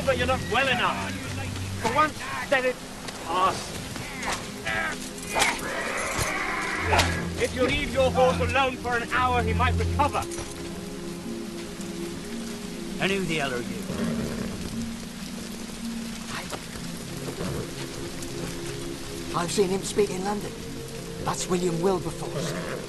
Wilbur, you're not well enough. For once, let it pass. If you leave your horse alone for an hour, he might recover. And who the hell are you? I've seen him speak in London. That's William Wilberforce.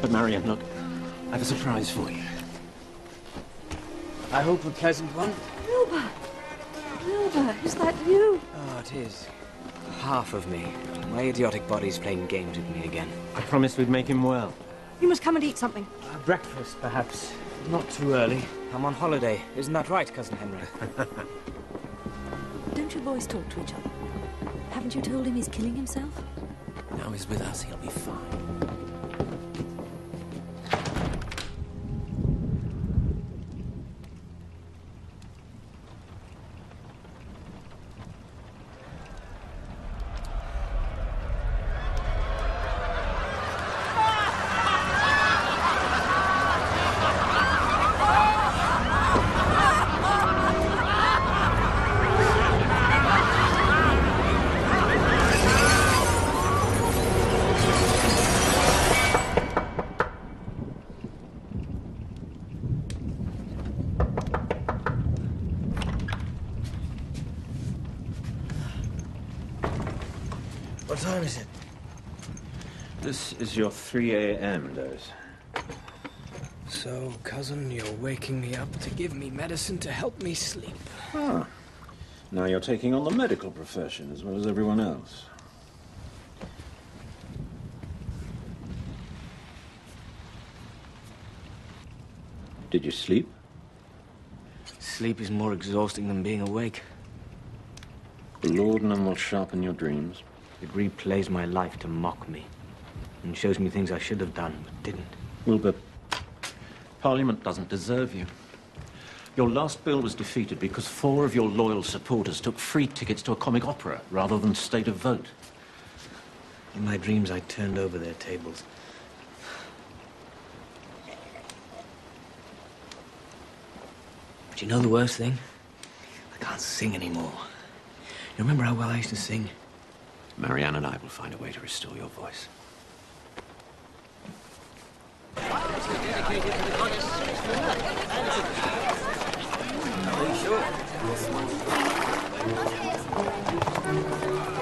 But Marianne, look, I have a surprise for you. I hope a pleasant one. Wilbur. Wilbur, is that you? Oh, it is. Half of me. My idiotic body's playing games with me again. I promised we'd make him well. You must come and eat something. Uh, breakfast, perhaps. Not too early. I'm on holiday. Isn't that right, Cousin Henry? Don't you boys talk to each other? Haven't you told him he's killing himself? Now he's with us, he'll be fine. What time is it? This is your 3 a.m. does. So, cousin, you're waking me up to give me medicine to help me sleep. Ah. Now you're taking on the medical profession as well as everyone else. Did you sleep? Sleep is more exhausting than being awake. The laudanum will sharpen your dreams. It replays my life to mock me. And shows me things I should have done, but didn't. Wilbur, Parliament doesn't deserve you. Your last bill was defeated because four of your loyal supporters took free tickets to a comic opera rather than state a vote. In my dreams, I turned over their tables. But you know the worst thing? I can't sing anymore. You remember how well I used to sing? Marianne and I will find a way to restore your voice. The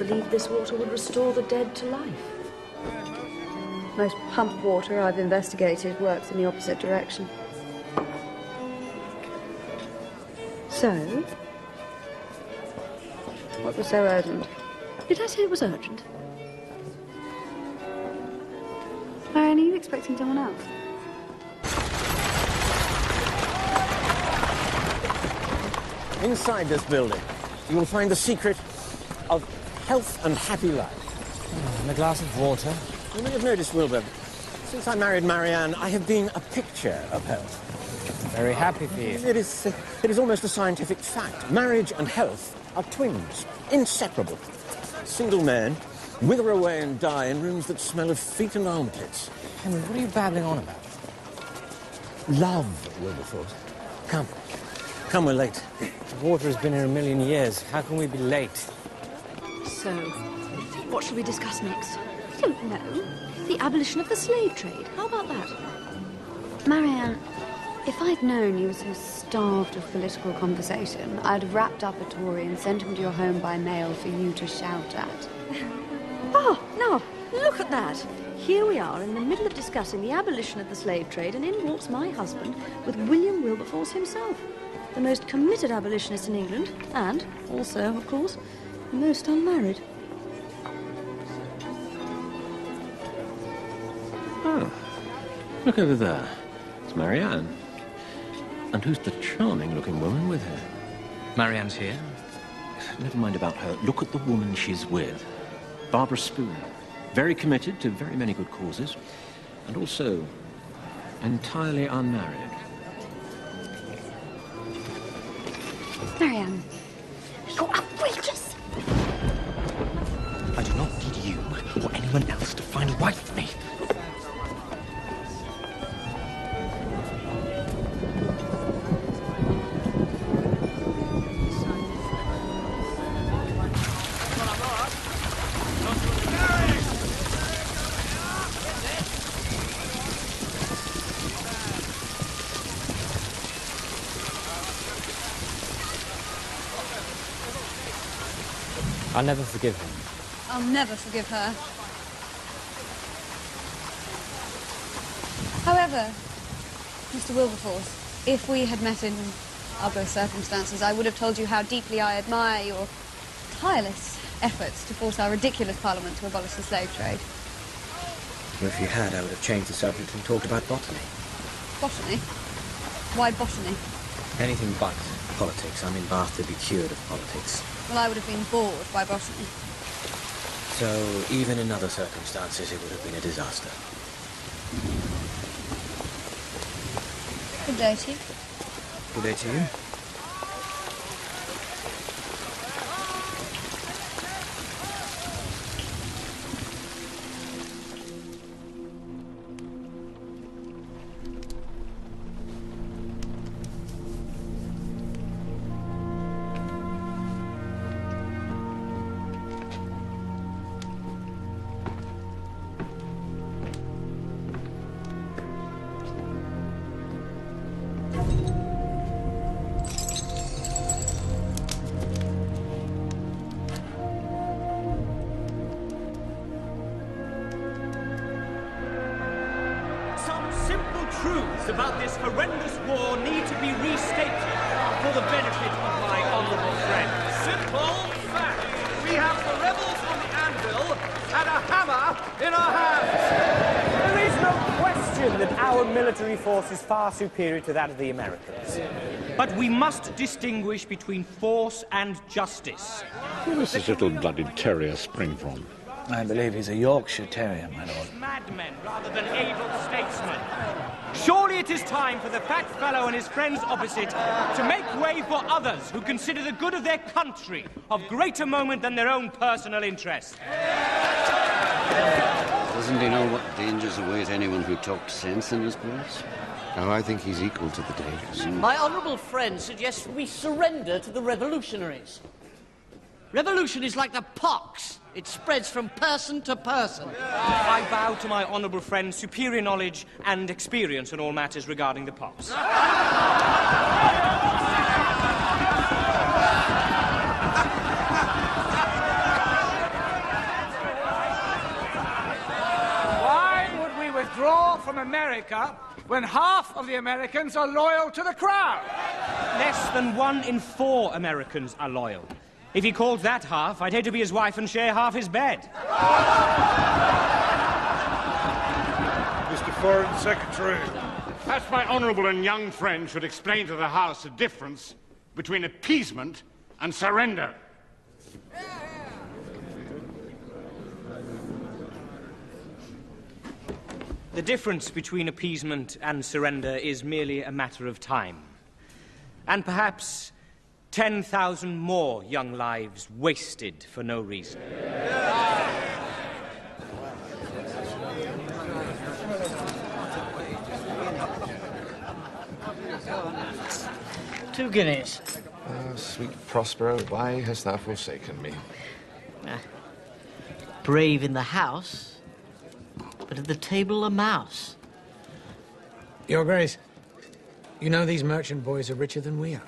believed this water would restore the dead to life. Most pump water I've investigated works in the opposite direction. So, what was so urgent? Did I say it was urgent? Marianne, are you expecting someone else? Inside this building, you will find the secret of health and happy life. And a glass of water. You may have noticed, Wilbur, since I married Marianne, I have been a picture of health. Very happy for you. It is, uh, it is almost a scientific fact. Marriage and health are twins, inseparable. Single men wither away and die in rooms that smell of feet and armpits. Henry, what are you babbling on about? love Wilberforce. Come. Come, we're late. The water has been here a million years. How can we be late? So, what shall we discuss next? I don't know. The abolition of the slave trade. How about that? Marianne, if I'd known you were so starved of political conversation, I'd have wrapped up a Tory and sent him to your home by mail for you to shout at. oh, now, look at that. Here we are in the middle of discussing the abolition of the slave trade, and in walks my husband with William Wilberforce himself, the most committed abolitionist in England, and also, of course, most unmarried. Oh, ah, look over there. It's Marianne. And who's the charming-looking woman with her? Marianne's here. Never mind about her. Look at the woman she's with. Barbara Spooner. Very committed to very many good causes. And also entirely unmarried. Marianne, anyone else to find a wife for me. I'll never forgive him. I'll never forgive her. However, Mr. Wilberforce, if we had met in other circumstances, I would have told you how deeply I admire your tireless efforts to force our ridiculous parliament to abolish the slave trade. Well, if you had, I would have changed the subject and talked about botany. Botany? Why botany? Anything but politics. I'm in Bath to be cured of politics. Well, I would have been bored by botany. So, even in other circumstances, it would have been a disaster. Good day to you. Superior to that of the Americans. But we must distinguish between force and justice. Where does this little blooded terrier spring from? I believe he's a Yorkshire Terrier, my lord. Madmen rather than able statesmen. Surely it is time for the fat fellow and his friends opposite to make way for others who consider the good of their country of greater moment than their own personal interest. Doesn't he know what dangers await anyone who talks sense in his place? Oh, I think he's equal to the dangers. My honourable friend suggests we surrender to the revolutionaries. Revolution is like the pox. It spreads from person to person. I bow to my honourable friend's superior knowledge and experience in all matters regarding the pox. Why would we withdraw from America when half of the Americans are loyal to the crown? Less than one in four Americans are loyal. If he called that half, I'd hate to be his wife and share half his bed. Mr. Foreign Secretary. Perhaps my honourable and young friend should explain to the House the difference between appeasement and surrender. The difference between appeasement and surrender is merely a matter of time. And perhaps 10,000 more young lives wasted for no reason. Two guineas. Ah, sweet Prospero, why hast thou forsaken me? Ah. Brave in the house, but at the table a mouse. Your Grace, you know these merchant boys are richer than we are.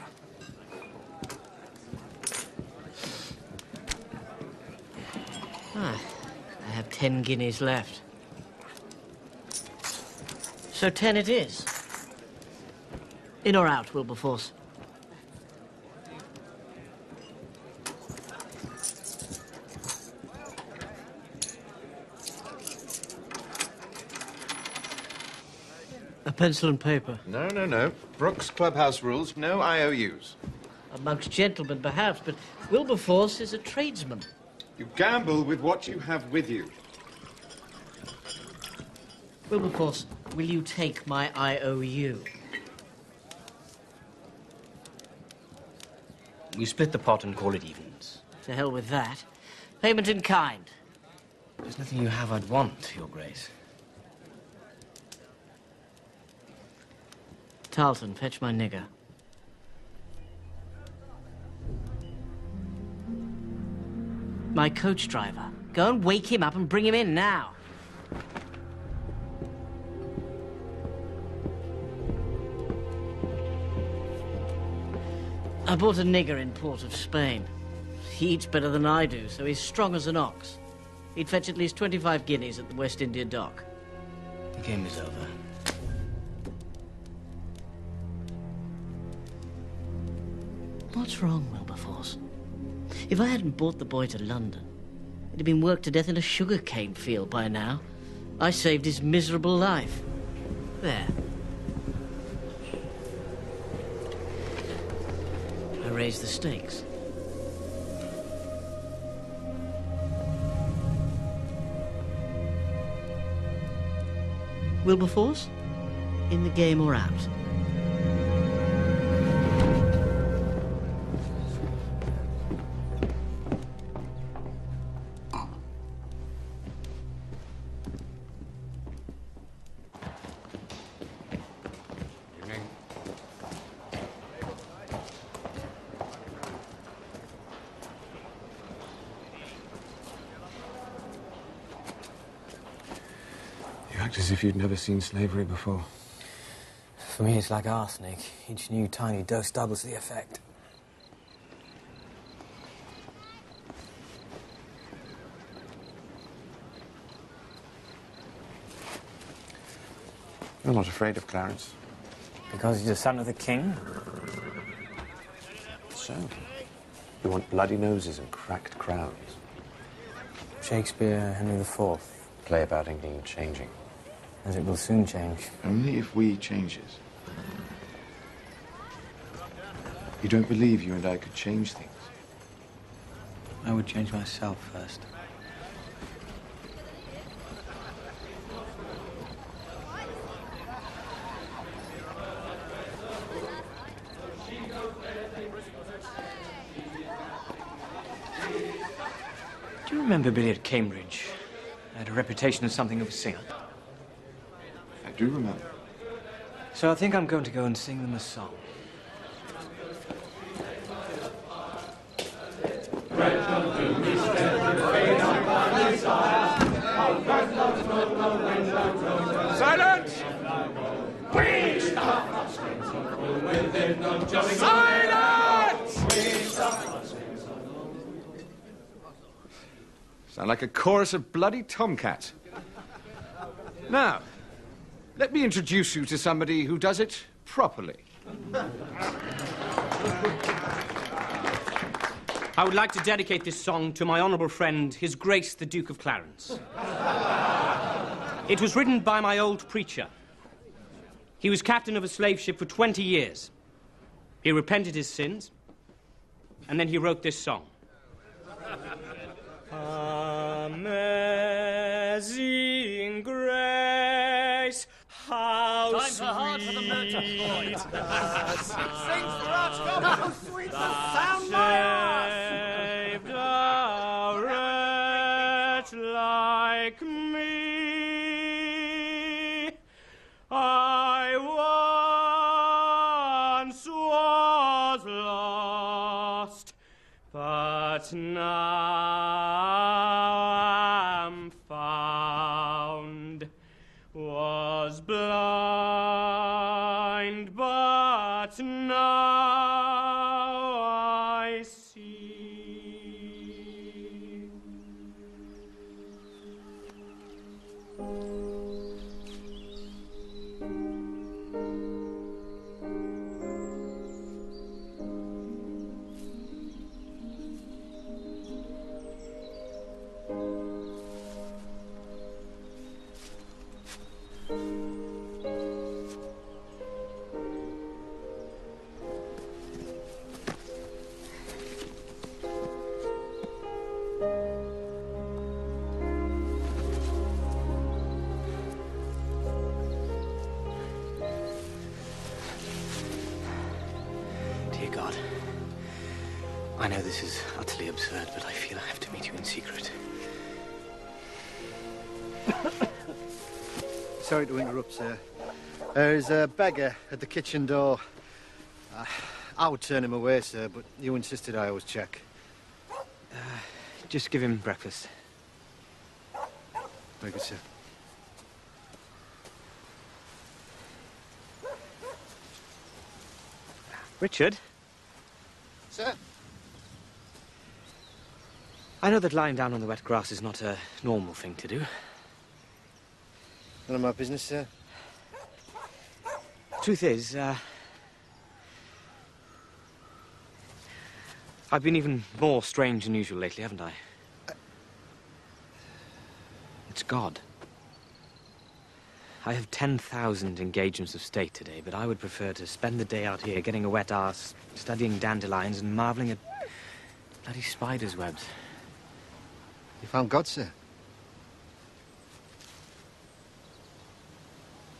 Ah, I have ten guineas left. So ten it is. In or out, Wilberforce? A pencil and paper. No, no, no. Brooks Clubhouse rules, no IOUs. Amongst gentlemen, perhaps, but Wilberforce is a tradesman. You gamble with what you have with you. Wilberforce, will you take my IOU? We split the pot and call it evens. To hell with that. Payment in kind. There's nothing you have I'd want, Your Grace. Tarleton, fetch my nigger. My coach driver. Go and wake him up and bring him in now. I bought a nigger in Port of Spain. He eats better than I do, so he's strong as an ox. He'd fetch at least 25 guineas at the West India dock. The game is over. What's wrong, Wilberforce? If I hadn't brought the boy to London, he'd have been worked to death in a sugarcane field by now. I saved his miserable life. There. I raised the stakes. Wilberforce? In the game or out? Act as if you'd never seen slavery before. For me, it's like arsenic. Each new tiny dose doubles the effect. You're not afraid of Clarence. Because he's the son of the king? So, you want bloody noses and cracked crowns. Shakespeare, Henry IV. Play about England changing. As it will soon change. Only if we change it. You don't believe you and I could change things? I would change myself first. Do you remember Billy at Cambridge? I had a reputation as something of a singer. I do remember. So I think I'm going to go and sing them a song. Silence! Silence! Sound like a chorus of bloody tomcats. Now, let me introduce you to somebody who does it properly. I would like to dedicate this song to my honourable friend, His Grace the Duke of Clarence. It was written by my old preacher. He was captain of a slave ship for 20 years. He repented his sins, and then he wrote this song. Amazing grace, how Times sweet are hard for the merchant. Sings the archbishop. How sweet the sound my saved a wretch like me. I once was lost, but now. I know this is utterly absurd, but I feel I have to meet you in secret. Sorry to interrupt, sir. There's a beggar at the kitchen door. Uh, I would turn him away, sir, but you insisted I always check. Just give him breakfast. Very good, sir. Richard, Sir? I know that lying down on the wet grass is not a normal thing to do. None of my business, sir. Truth is, uh, I've been even more strange than usual lately, haven't I? It's God. I have 10,000 engagements of state today, but I would prefer to spend the day out here getting a wet arse, studying dandelions, and marveling at bloody spiders' webs. You found God, sir?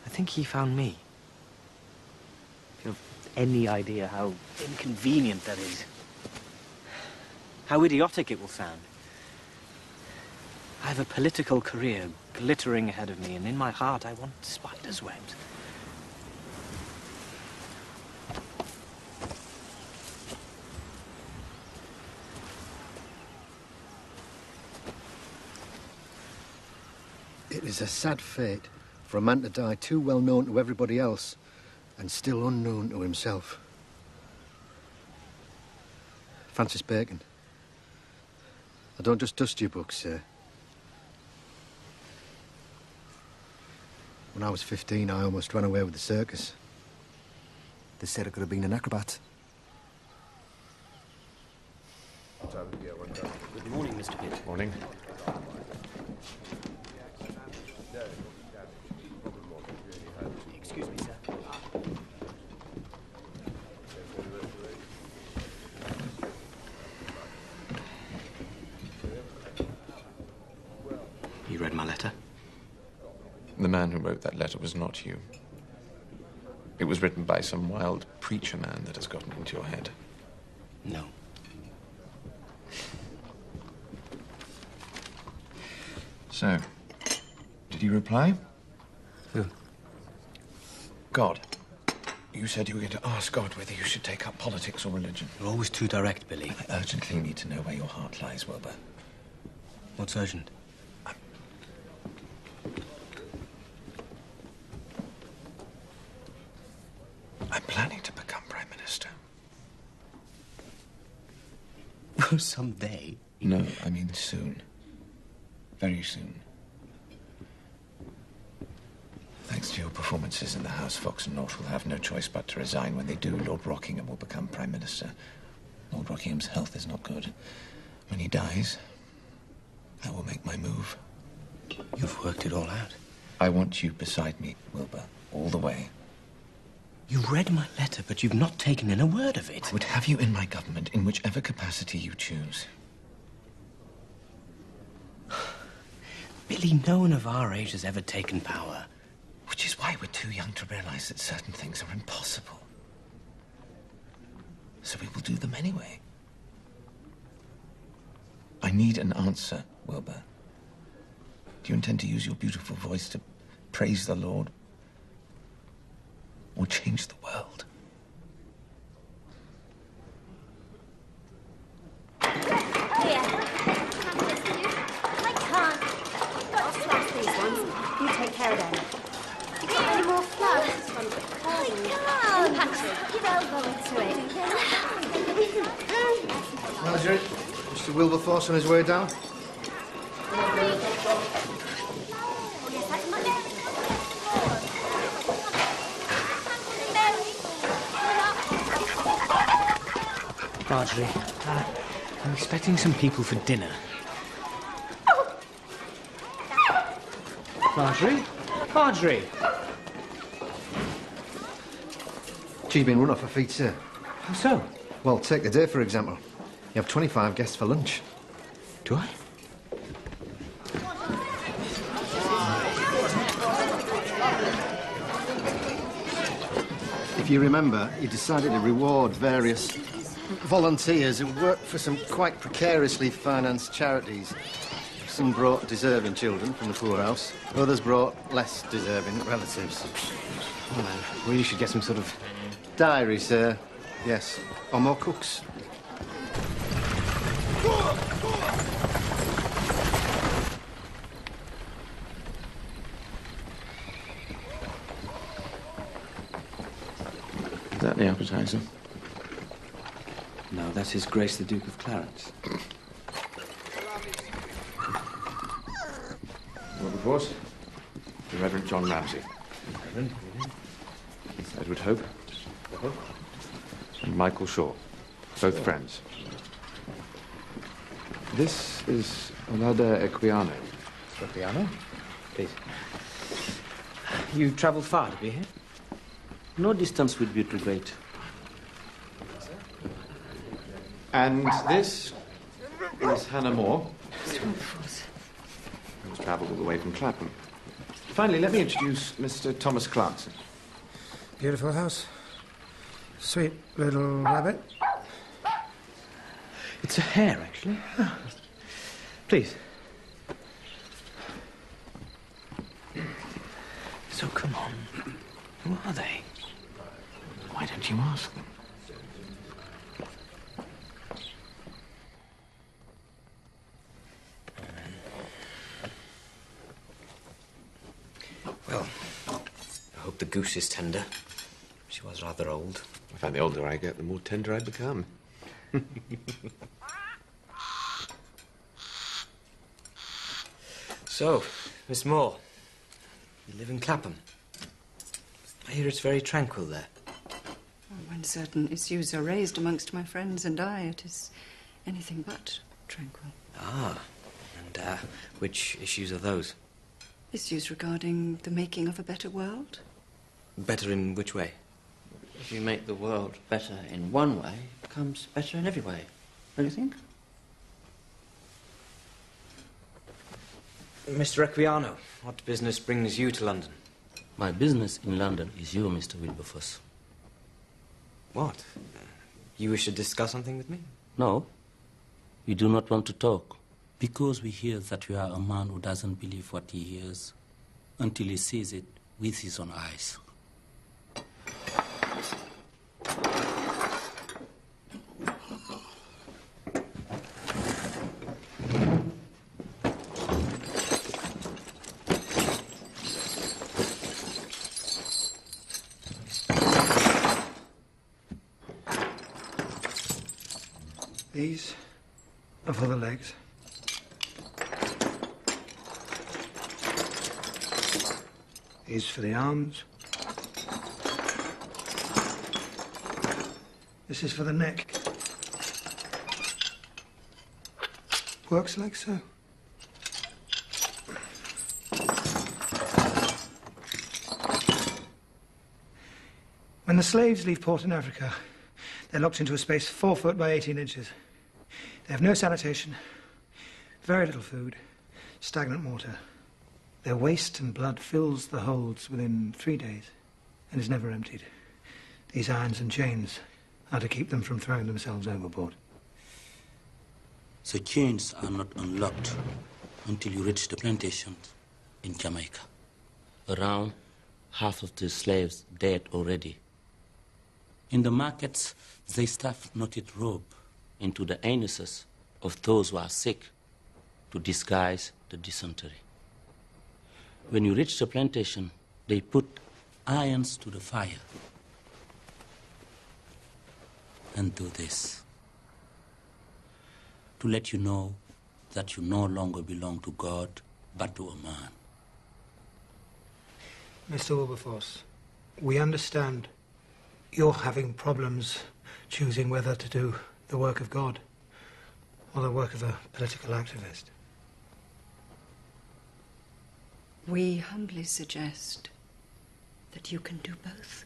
I think he found me. If you have any idea how inconvenient that is, how idiotic it will sound. I have a political career glittering ahead of me, and in my heart I want spiders' webs. It is a sad fate for a man to die too well known to everybody else and still unknown to himself. Francis Bacon. I don't just dust your books, sir. When I was 15, I almost ran away with the circus. They said I could have been an acrobat. Good morning, Mr. Pitt. Morning. Excuse me, sir. You read my letter? The man who wrote that letter was not you. It was written by some wild preacher man that has gotten into your head. No. So, did he reply? Who? God. You said you were going to ask God whether you should take up politics or religion. You're always too direct, Billy. I urgently need to know where your heart lies, Wilbur. What's urgent? I'm planning to become Prime Minister. Someday. No, I mean soon. Very soon. Thanks to your performances in the House, Fox and North will have no choice but to resign. When they do, Lord Rockingham will become Prime Minister. Lord Rockingham's health is not good. When he dies, I will make my move. You've worked it all out. I want you beside me, Wilbur, all the way. You read my letter, but you've not taken in a word of it. I would have you in my government in whichever capacity you choose. Billy, no one of our age has ever taken power. Which is why we're too young to realize that certain things are impossible. So we will do them anyway. I need an answer, Wilbur. Do you intend to use your beautiful voice to praise the Lord? Or change the world. Oh. I can't. You take care of them. Any more. Patrick. Marjorie, Mr. Wilberforce on his way down. Marjorie, uh, I'm expecting some people for dinner. Marjorie? Marjorie! She's been run off her feet, sir. How so? Well, take the day, for example. You have 25 guests for lunch. Do I? If you remember, you decided to reward various volunteers who worked for some quite precariously financed charities. Some brought deserving children from the poorhouse, others brought less deserving relatives. Well, we should get some sort of... Diary, sir. Yes. Or more cooks. Is that the appetizer? No, that's His Grace the Duke of Clarence. Wilberforce, the Reverend John Ramsey. Reverend? Edward Hope. And Michael Shaw. Both friends. This is Olaudah Equiano. Equiano? Please. You've travelled far to be here? No distance would be too great. And this is Hannah More. Who's travelled all the way from Clapham. Finally, let me introduce Mr. Thomas Clarkson. Beautiful house. Sweet little rabbit. It's a hare, actually. Ah. Please. So come on. Who are they? Why don't you ask them? Well, I hope the goose is tender. She was rather old. I find the older I get, the more tender I become. So, Miss More, you live in Clapham. I hear it's very tranquil there. When certain issues are raised amongst my friends and I, it is anything but tranquil. Ah, and uh, which issues are those? Issues regarding the making of a better world? Better in which way? If you make the world better in one way, it becomes better in every way. Don't you think? Mr. Equiano, what business brings you to London? My business in London is you, Mr. Wilberforce. What? You wish to discuss something with me? No, You do not want to talk. Because we hear that you are a man who doesn't believe what he hears until he sees it with his own eyes. These are for the legs. These for the arms. This is for the neck. Works like so. When the slaves leave port in Africa, they're locked into a space four foot by 18 inches. They have no sanitation, very little food, stagnant water. Their waste and blood fills the holds within three days and is never emptied. These irons and chains are to keep them from throwing themselves overboard. The chains are not unlocked until you reach the plantations in Jamaica. Around half of the slaves dead already. In the markets, they stuff knotted rope into the anuses of those who are sick to disguise the dysentery. When you reach the plantation, they put irons to the fire and do this. to let you know that you no longer belong to God, but to a man. Mr. Wilberforce, we understand you're having problems choosing whether to do the work of God or the work of a political activist. We humbly suggest that you can do both.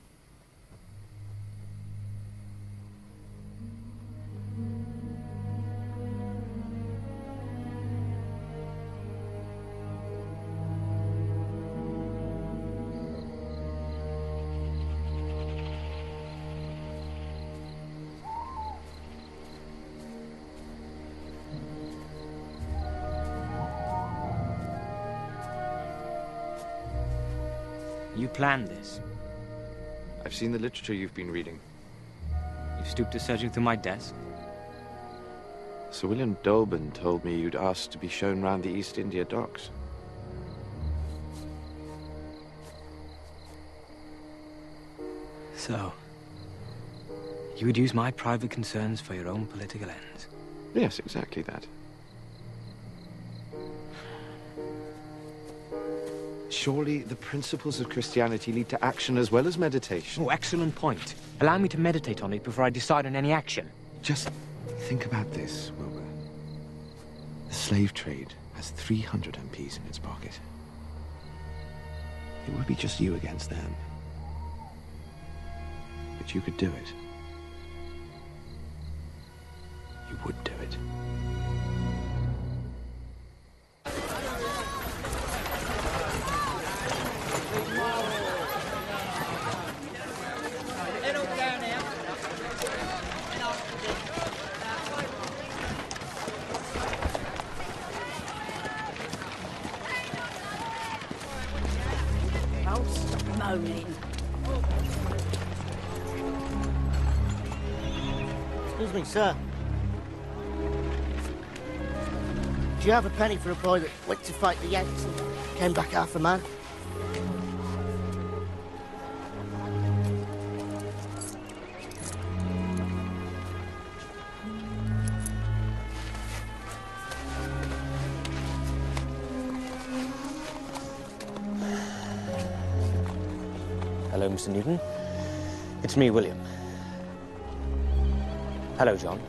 Planned this. I've seen the literature you've been reading. You stooped to searching through my desk. Sir William Dolben told me you'd asked to be shown round the East India docks. So, you would use my private concerns for your own political ends. Yes, exactly that. Surely the principles of Christianity lead to action as well as meditation. Oh, excellent point. Allow me to meditate on it before I decide on any action. Just think about this, Wilbur. The slave trade has 300 MPs in its pocket. It would be just you against them. But you could do it. You would do it. Do you have a penny for a boy that went to fight the Yanks and came back half a man? Hello, Mr. Newton. It's me, William. Hello, John.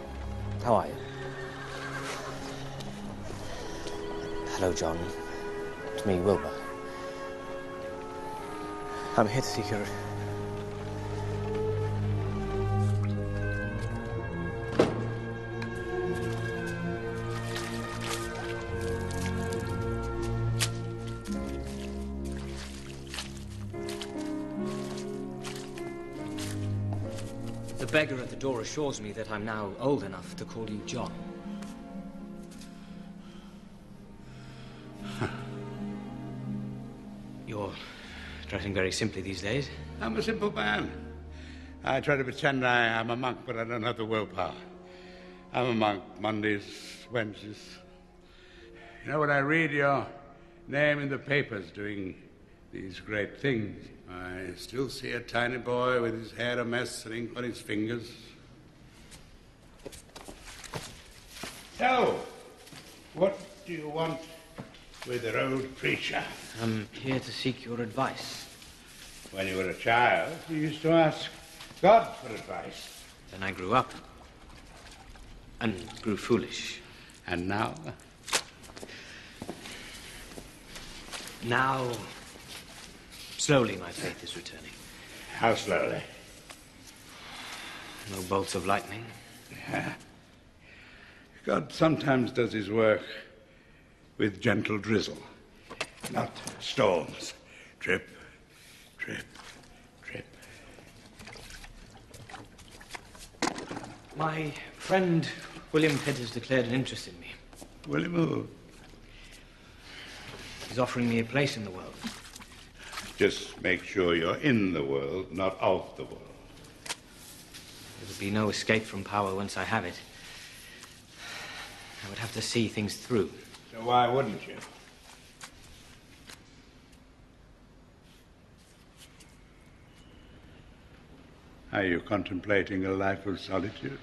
Hello, John. It's me, Wilbur. I'm here to seek your... The beggar at the door assures me that I'm now old enough to call you John. Very simply these days. I'm a simple man. I try to pretend I am a monk, but I don't have the willpower. I'm a monk Mondays, Wednesdays. You know, when I read your name in the papers doing these great things, I still see a tiny boy with his hair a mess and ink on his fingers. So, what do you want with the old preacher? I'm here to seek your advice. When you were a child, you used to ask God for advice. Then I grew up and grew foolish. And now? Now, slowly my faith is returning. How slowly? No bolts of lightning. Yeah. God sometimes does his work with gentle drizzle, not storms. Drip, drip, drip. My friend William Pitt has declared an interest in me. William who? He's offering me a place in the world. Just make sure you're in the world, not of the world. There'll be no escape from power once I have it. I would have to see things through. So why wouldn't you? Are you contemplating a life of solitude?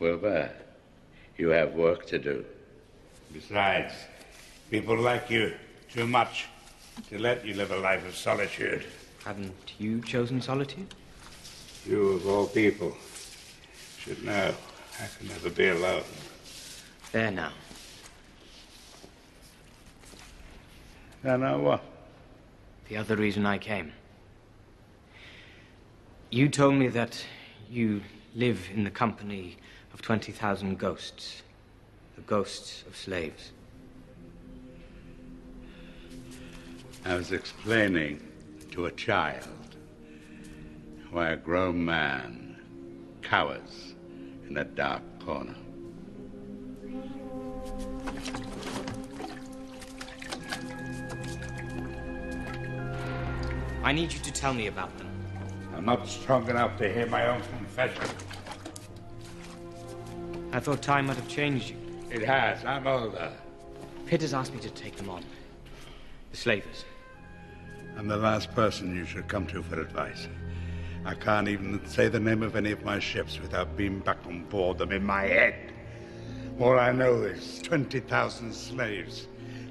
Wilbur, you have work to do. Besides, people like you too much to let you live a life of solitude. Haven't you chosen solitude? You, of all people, should know I can never be alone. There now. Now, now what? The other reason I came. You told me that you live in the company of 20,000 ghosts. The ghosts of slaves. I was explaining to a child why a grown man cowers in a dark corner. I need you to tell me about them. I'm not strong enough to hear my own confession. I thought time might have changed you. It has. I'm older. Pitt has asked me to take them on. The slavers. I'm the last person you should come to for advice. I can't even say the name of any of my ships without being back on board them in my head. All I know is 20,000 slaves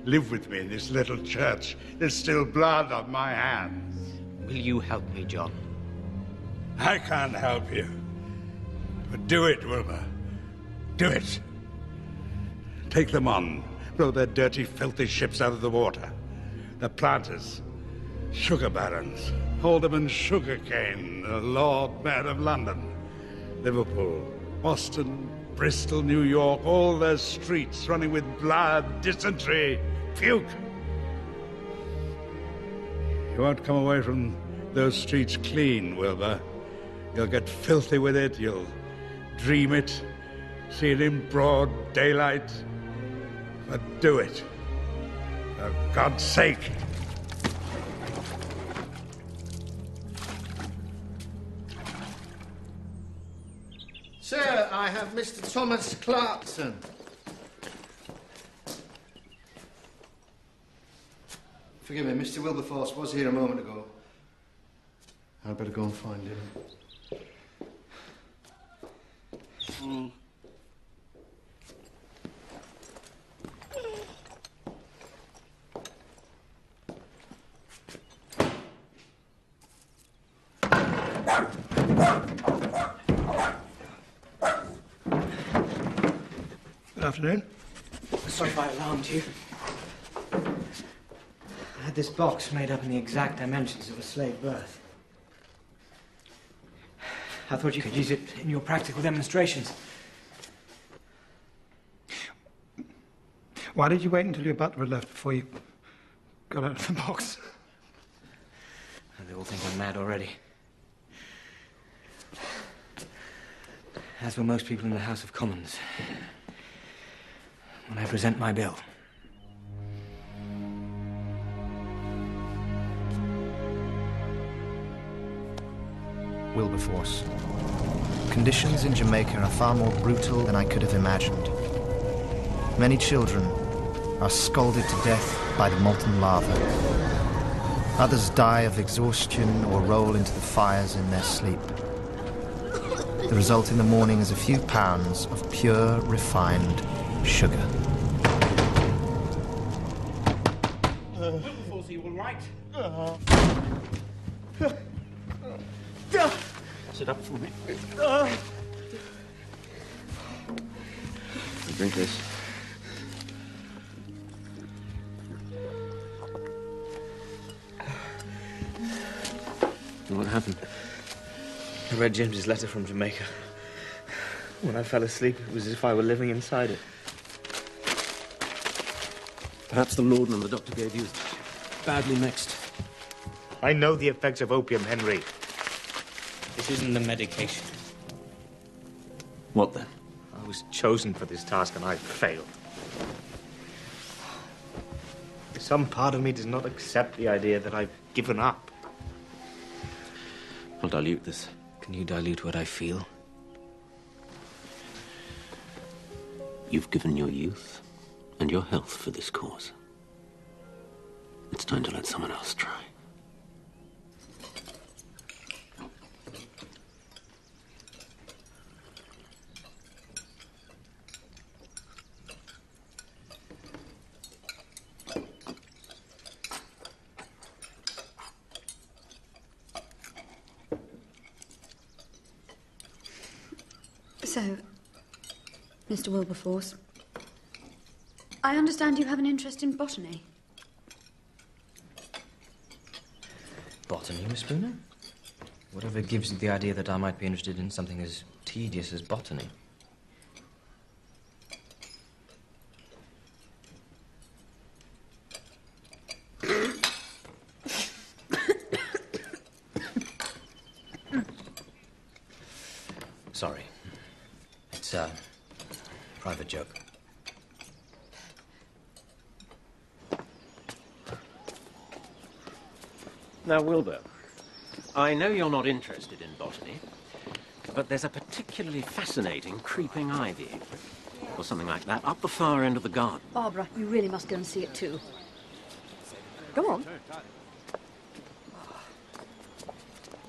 live with me in this little church. There's still blood on my hands. Will you help me, John? I can't help you. But do it, Wilbur. Do it. Take them on. Blow their dirty, filthy ships out of the water. The planters, sugar barons, alderman sugarcane, the Lord Mayor of London, Liverpool, Boston, Bristol, New York, all their streets running with blood, dysentery, puke. You won't come away from those streets clean, Wilbur. You'll get filthy with it, you'll dream it, see it in broad daylight. But do it. For God's sake. Sir, I have Mr. Thomas Clarkson. Forgive me, Mr. Wilberforce was here a moment ago. I'd better go and find him. Mm. Good afternoon. Sorry if I alarmed you. I had this box made up in the exact dimensions of a slave berth. I thought you could use it in your practical demonstrations. Why did you wait until your butler had left before you got out of the box? They all think I'm mad already. As will most people in the House of Commons. When I present my bill. Wilberforce. Conditions in Jamaica are far more brutal than I could have imagined. Many children are scalded to death by the molten lava. Others die of exhaustion or roll into the fires in their sleep. The result in the morning is a few pounds of pure, refined sugar. Wilberforce, are you all right? Sit read James's letter from Jamaica. When I fell asleep, it was as if I were living inside it. Perhaps the laudanum the doctor gave you is badly mixed. I know the effects of opium, Henry. This isn't the medication. What then? I was chosen for this task and I failed. Some part of me does not accept the idea that I've given up. I'll dilute this. Can you dilute what I feel? You've given your youth and your health for this cause. It's time to let someone else try. So, Mr. Wilberforce, I understand you have an interest in botany. Botany, Miss Spooner? Whatever gives you the idea that I might be interested in something as tedious as botany? Sorry. It's a private joke. Now, Wilbur, I know you're not interested in botany, but there's a particularly fascinating creeping ivy, or something like that, up the far end of the garden. Barbara, you really must go and see it too. Go on.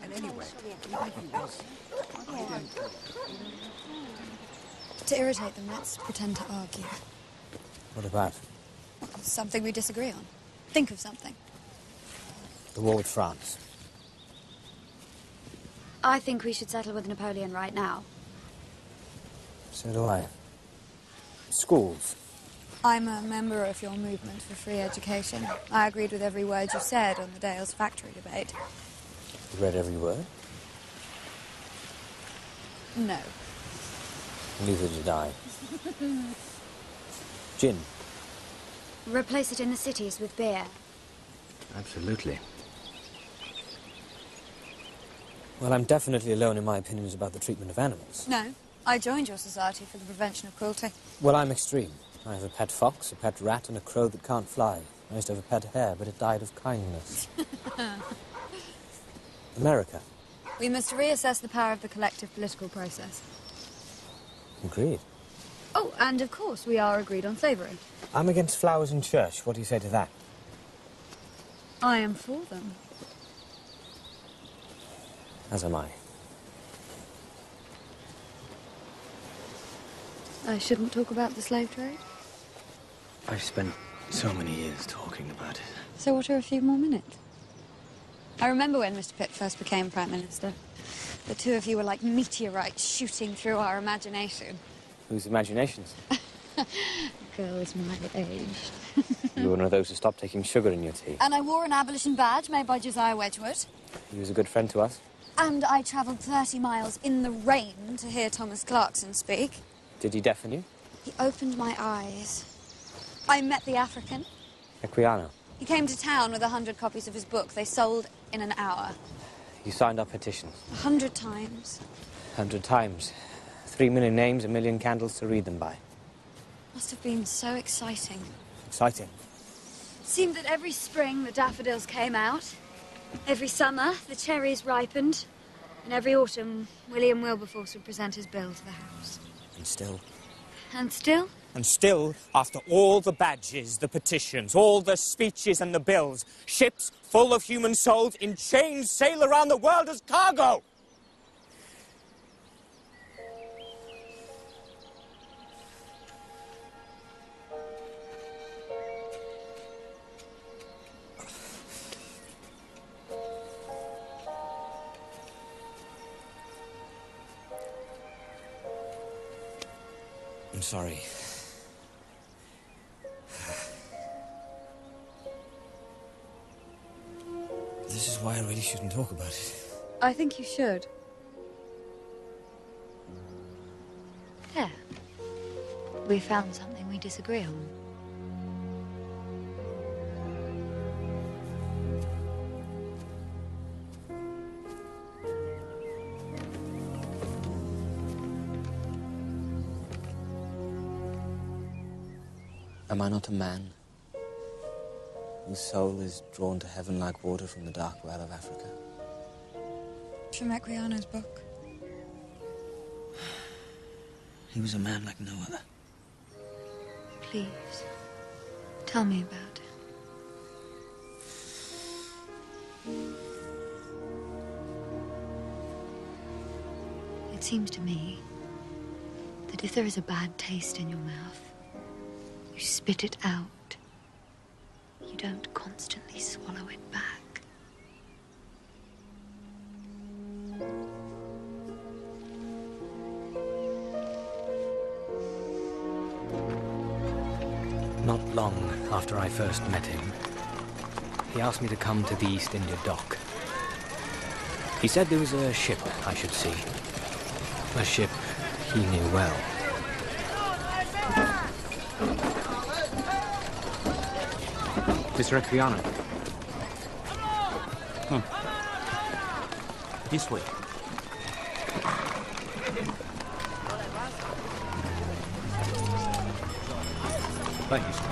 And anyway, To irritate them, let's pretend to argue. What about? Something we disagree on. Think of something. The war with France. I think we should settle with Napoleon right now. So do I. Schools. I'm a member of your movement for free education. I agreed with every word you said on the Dales factory debate. You read every word? No. Neither did I. Gin. Replace it in the cities with beer. Absolutely. Well, I'm definitely alone in my opinions about the treatment of animals. No. I joined your society for the prevention of cruelty. Well, I'm extreme. I have a pet fox, a pet rat, and a crow that can't fly. I used to have a pet hare, but it died of kindness. America. we must reassess the power of the collective political process. Agreed. Oh, and of course, we are agreed on slavery. I'm against flowers in church. What do you say to that? I am for them. As am I. I shouldn't talk about the slave trade. I've spent so many years talking about it. So what are a few more minutes? I remember when Mr. Pitt first became Prime Minister. The two of you were like meteorites shooting through our imagination. Whose imaginations? Girls my age. you were one of those who stopped taking sugar in your tea. And I wore an abolition badge made by Josiah Wedgwood. He was a good friend to us. And I travelled 30 miles in the rain to hear Thomas Clarkson speak. Did he deafen you? He opened my eyes. I met the African. Equiano. He came to town with a hundred copies of his book. They sold in an hour. You signed our petition? A hundred times. A hundred times. Three million names, a million candles to read them by. Must have been so exciting. Exciting. It seemed that every spring the daffodils came out. Every summer the cherries ripened. And every autumn William Wilberforce would present his bill to the House. And still. And still, And still, after all the badges, the petitions, all the speeches and the bills, ships full of human souls in chains sail around the world as cargo. Sorry. This is why I really shouldn't talk about it. I think you should. There. We found something we disagree on. Am I not a man whose soul is drawn to heaven like water from the dark well of Africa? From Equiano's book. He was a man like no other. Please, tell me about it. It seems to me that if there is a bad taste in your mouth, you spit it out. You don't constantly swallow it back. Not long after I first met him, he asked me to come to the East India Dock. He said there was a ship I should see. A ship he knew well. Mr. Equiano. Hmm. This way. Thank you, sir.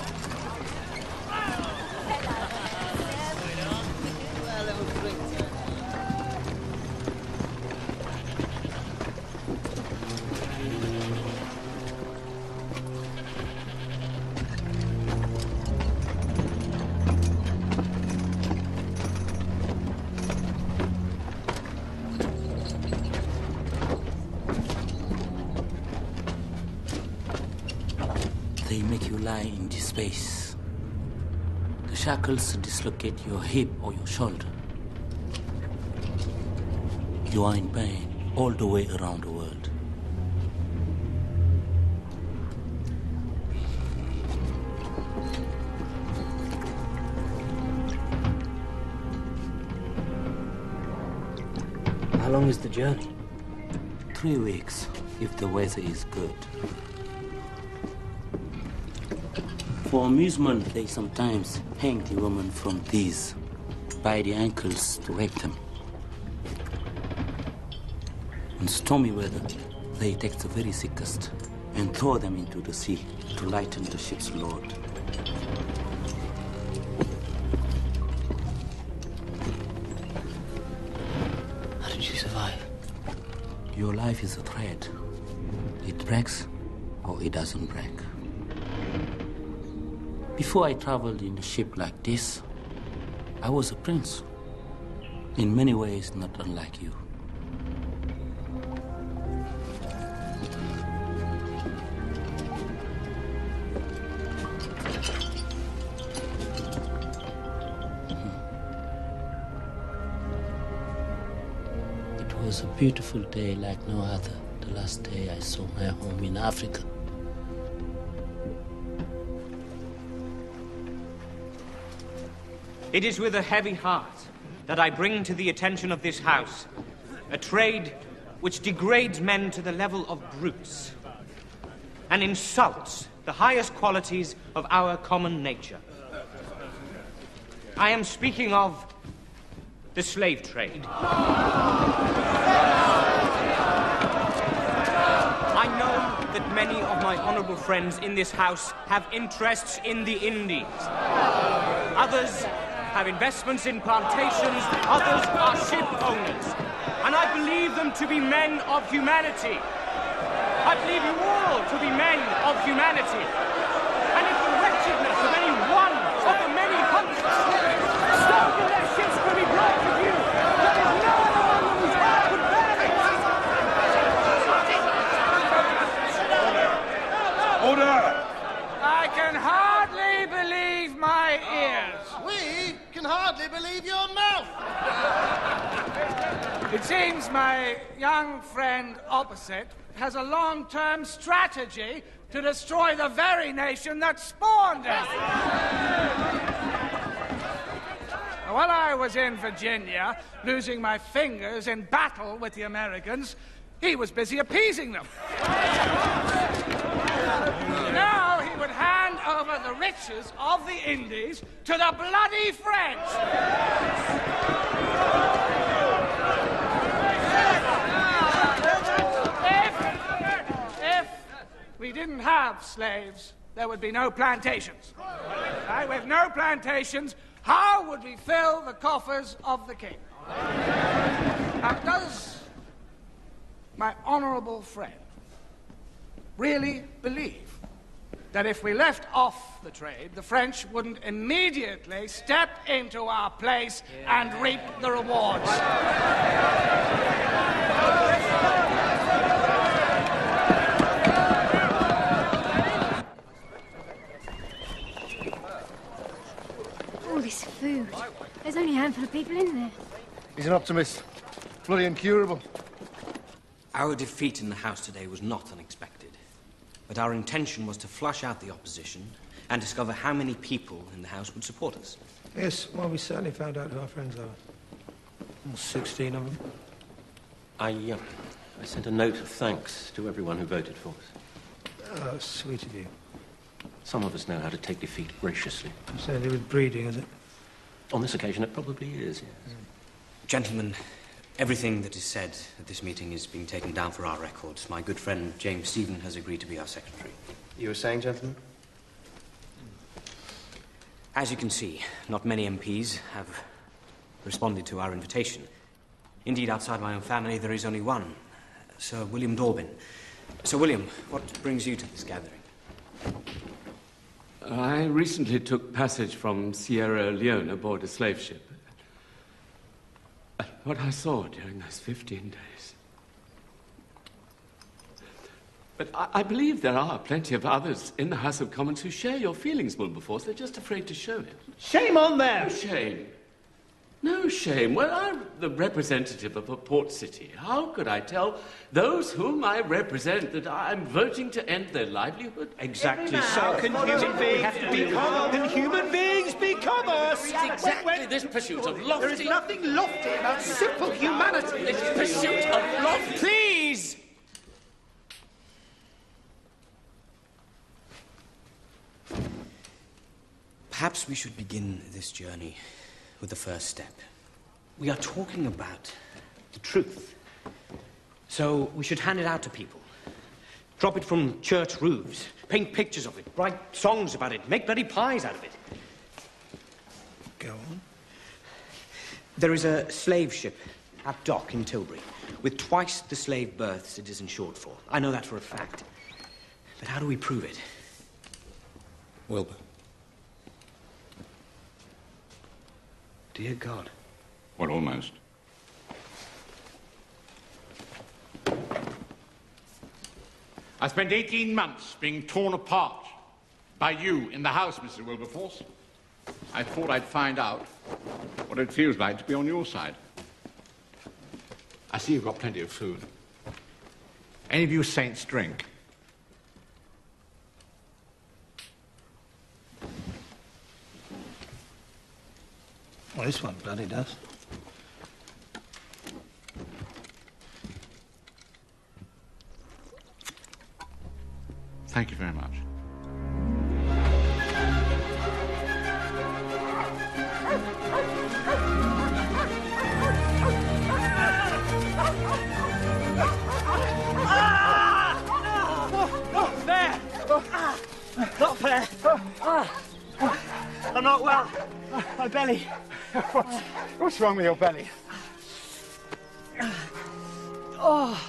The dislocate your hip or your shoulder. You are in pain all the way around the world. How long is the journey? Three weeks, if the weather is good. For amusement, they sometimes hang the women from these by the ankles to rape them. In stormy weather, they take the very sickest and throw them into the sea to lighten the ship's load. How did you survive? Your life is a thread. It breaks or it doesn't break. Before I traveled in a ship like this, I was a prince. In many ways, not unlike you. It was a beautiful day like no other, the last day I saw my home in Africa. It is with a heavy heart that I bring to the attention of this House a trade which degrades men to the level of brutes and insults the highest qualities of our common nature. I am speaking of the slave trade. I know that many of my honorable friends in this House have interests in the Indies. Others have investments in plantations, others are ship owners. And I believe them to be men of humanity. I believe you all to be men of humanity. And if the wretchedness of any one of the many hundreds stop till their ships could be brought to view, there is no one among them whose heart could bear. Order! I can hardly believe my ears. We can hardly believe your mouth. It seems my young friend opposite has a long term strategy to destroy the very nation that spawned it. While I was in Virginia, losing my fingers in battle with the Americans, he was busy appeasing them. The riches of the Indies to the bloody French. If, if we didn't have slaves, there would be no plantations. Right? With no plantations, how would we fill the coffers of the king? Now, does my honorable friend really believe that if we left off the trade, the French wouldn't immediately step into our place and reap the rewards? All this food. There's only a handful of people in there. He's an optimist. Bloody incurable. Our defeat in the House today was not unexpected. But our intention was to flush out the opposition and discover how many people in the house would support us. Yes, well, we certainly found out who our friends are. Almost 16 of them. I, uh, I sent a note of thanks to everyone who voted for us. Oh, sweet of you. Some of us know how to take defeat graciously. It's only with breeding, is it? On this occasion, it probably is, yes. Gentlemen, everything that is said at this meeting is being taken down for our records. My good friend James Stephen has agreed to be our secretary. You were saying, gentlemen? As you can see, not many MPs have responded to our invitation. Indeed, outside my own family, there is only one, Sir William Dolben. Sir William, what brings you to this gathering? I recently took passage from Sierra Leone aboard a slave ship. And what I saw during those 15 days. But I, I believe there are plenty of others in the House of Commons who share your feelings, Wilberforce. They're just afraid to show it. Shame on them! No shame. No shame. Well, I'm the representative of a port city. How could I tell those whom I represent that I'm voting to end their livelihood? Exactly so. Can human beings become? Can human beings become us? Exactly this pursuit of lofty... There is nothing lofty about simple humanity. This pursuit of lofty... Please! Perhaps we should begin this journey with the first step. We are talking about the truth. So we should hand it out to people. Drop it from church roofs, paint pictures of it, write songs about it, make bloody pies out of it. Go on. There is a slave ship at dock in Tilbury with twice the slave berths it is insured for. I know that for a fact. But how do we prove it? Wilbur. Dear God. Well, almost. I spent 18 months being torn apart by you in the house, Mr. Wilberforce. I thought I'd find out what it feels like to be on your side. I see you've got plenty of food. Any of you saints drink? Well, this one bloody does. Thank you very much. Not fair! Not fair! I'm not well. My belly. What's, what's wrong with your belly? Oh.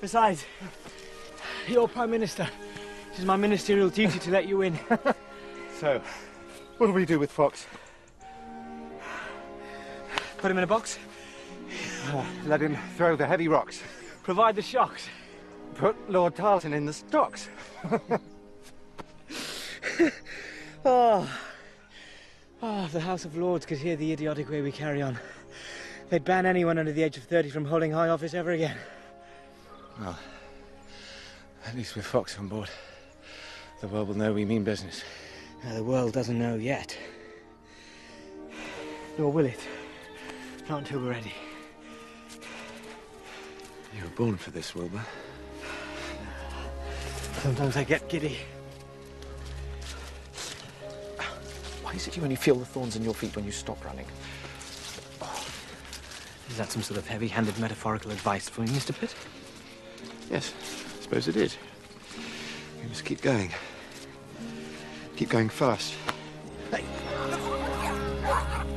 Besides, you're Prime Minister. It is my ministerial duty to let you in. So, what do we do with Fox? Put him in a box. Uh, let him throw the heavy rocks. Provide the shocks. Put Lord Tarleton in the stocks. Oh. Oh, if the House of Lords could hear the idiotic way we carry on. They'd ban anyone under the age of 30 from holding high office ever again. Well, at least with Fox on board, the world will know we mean business. Now, the world doesn't know yet. Nor will it. Not until we're ready. You were born for this, Wilbur. Sometimes I get giddy. Why is it you only feel the thorns in your feet when you stop running? Oh. Is that some sort of heavy-handed metaphorical advice for me, Mr. Pitt? Yes, I suppose it is. We must keep going. Keep going fast. would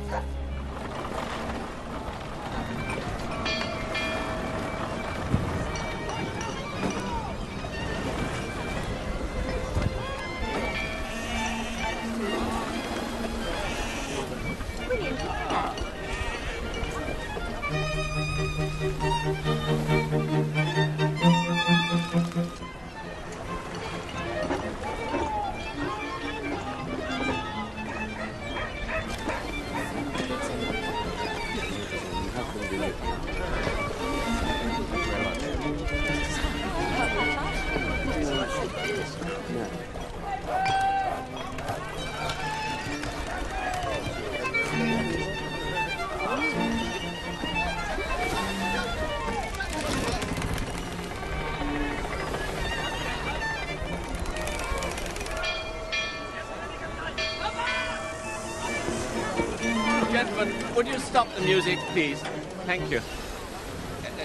please? Thank you.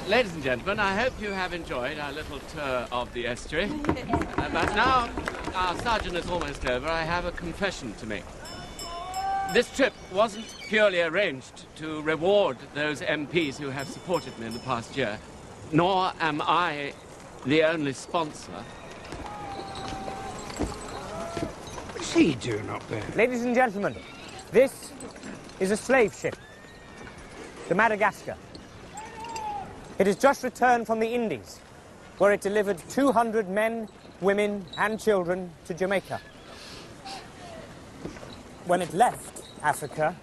Ladies and gentlemen, I hope you have enjoyed our little tour of the estuary. Uh, but now our sergeant is almost over, I have a confession to make. This trip wasn't purely arranged to reward those MPs who have supported me in the past year, nor am I the only sponsor. What's he doing up there? Ladies and gentlemen, this is a slave ship, the Madagascar. It has just returned from the Indies, where it delivered 200 men, women, and children to Jamaica. When it left Africa,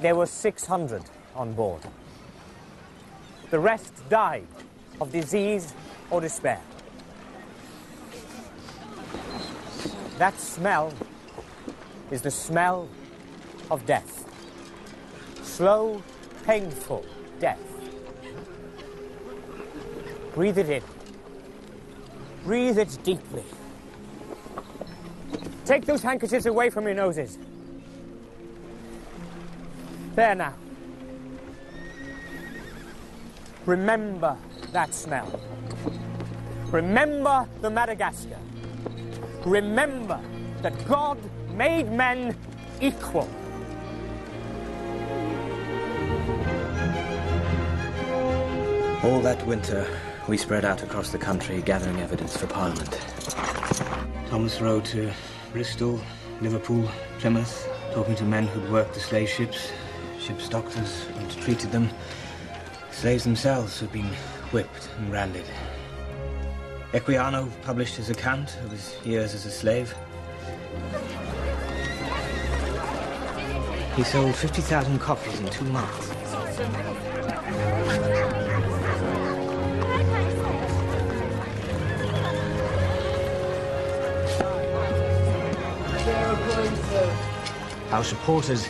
there were 600 on board. The rest died of disease or despair. That smell is the smell of death. Slow, painful death. Breathe it in. Breathe it deeply. Take those handkerchiefs away from your noses. There now. Remember that smell. Remember the Madagascar. Remember that God made men equal. All that winter, we spread out across the country gathering evidence for Parliament. Thomas rode to Bristol, Liverpool, Plymouth, talking to men who'd worked the slave ships, ship's doctors who'd treated them, slaves themselves who'd been whipped and branded. Equiano published his account of his years as a slave. He sold 50,000 copies in two months. Our supporters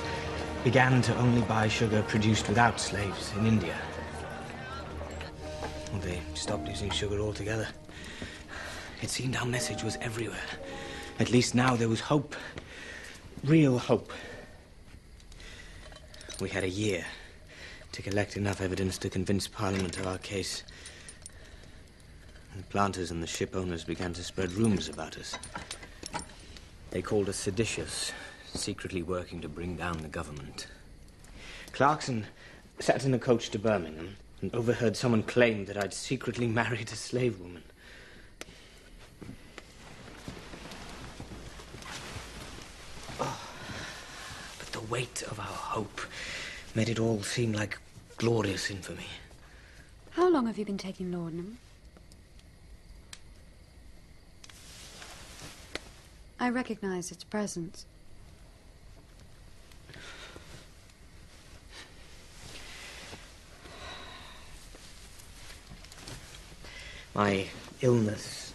began to only buy sugar produced without slaves in India. Well, they stopped using sugar altogether. It seemed our message was everywhere. At least now there was hope. Real hope. We had a year to collect enough evidence to convince Parliament of our case. The planters and the ship owners began to spread rumors about us. They called us seditious, secretly working to bring down the government. Clarkson sat in a coach to Birmingham and overheard someone claim that I'd secretly married a slave woman. Oh, but the weight of our hope made it all seem like glorious infamy. How long have you been taking laudanum? I recognize its presence. My illness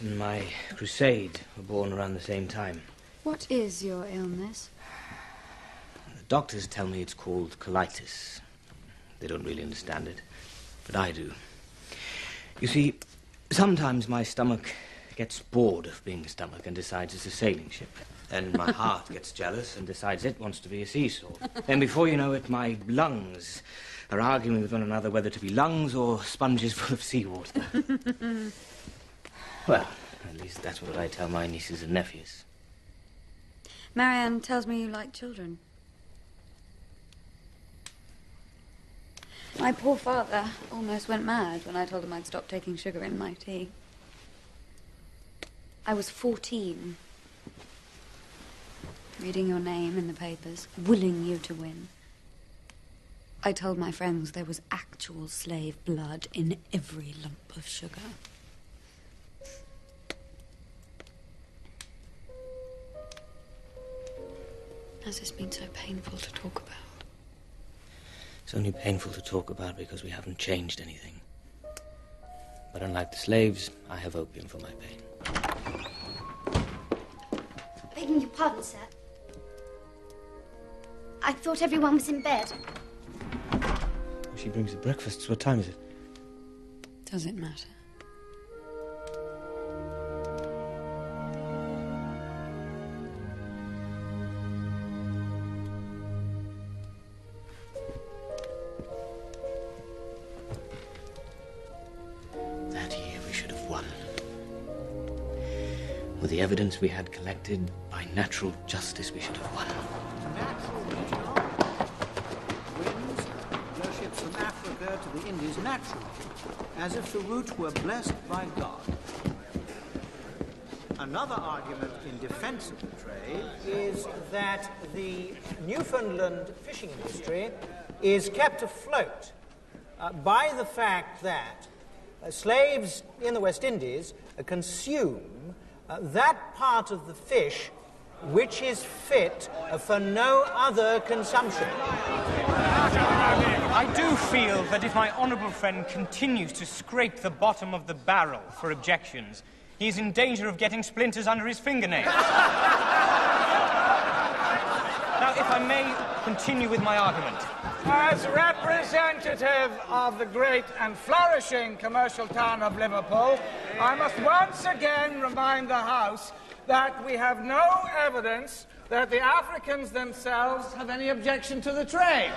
and my crusade were born around the same time. What is your illness? The doctors tell me it's called colitis. They don't really understand it, but I do. You see, sometimes my stomach gets bored of being a stomach and decides it's a sailing ship. Then my heart gets jealous and decides it wants to be a seesaw. then before you know it, my lungs are arguing with one another whether to be lungs or sponges full of seawater. well, at least that's what I tell my nieces and nephews. Marianne tells me you like children. My poor father almost went mad when I told him I'd stop taking sugar in my tea. I was 14. Reading your name in the papers, willing you to win. I told my friends there was actual slave blood in every lump of sugar. Has this been so painful to talk about? It's only painful to talk about because we haven't changed anything. But unlike the slaves, I have opium for my pain. Begging your pardon, sir. I thought everyone was in bed. She brings the breakfasts. What time is it? Does it matter? That year we should have won. With the evidence we had collected, by natural justice, we should have won. To the Indies naturally, as if the route were blessed by God. Another argument in defense of the trade is that the Newfoundland fishing industry is kept afloat uh, by the fact that uh, slaves in the West Indies uh, consume uh, that part of the fish which is fit uh, for no other consumption. I do feel that if my honourable friend continues to scrape the bottom of the barrel for objections, he is in danger of getting splinters under his fingernails. now, if I may continue with my argument. As representative of the great and flourishing commercial town of Liverpool, I must once again remind the House that we have no evidence that the Africans themselves have any objection to the trade.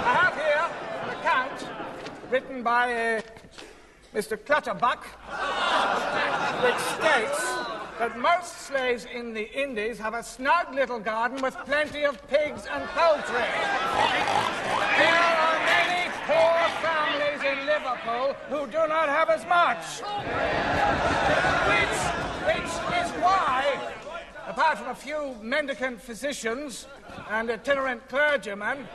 I have here an account written by uh, Mr. Clutterbuck, which states that most slaves in the Indies have a snug little garden with plenty of pigs and poultry. There are many poor families in Liverpool who do not have as much. Which, which is why, apart from a few mendicant physicians and itinerant clergymen,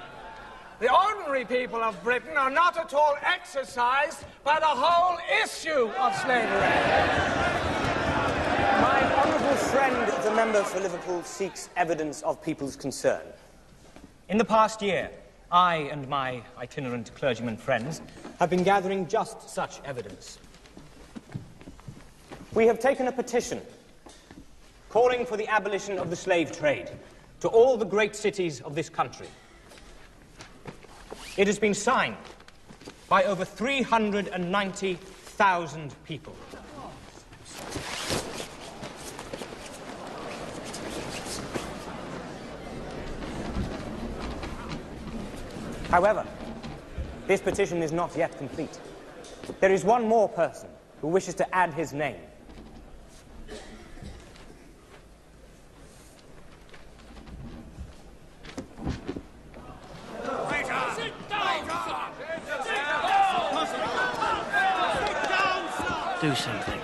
the ordinary people of Britain are not at all exercised by the whole issue of slavery. My honourable friend, the member for Liverpool, seeks evidence of people's concern. In the past year, I and my itinerant clergyman friends have been gathering just such evidence. We have taken a petition calling for the abolition of the slave trade to all the great cities of this country. It has been signed by over 390,000 people. However, this petition is not yet complete. There is one more person who wishes to add his name. Do something.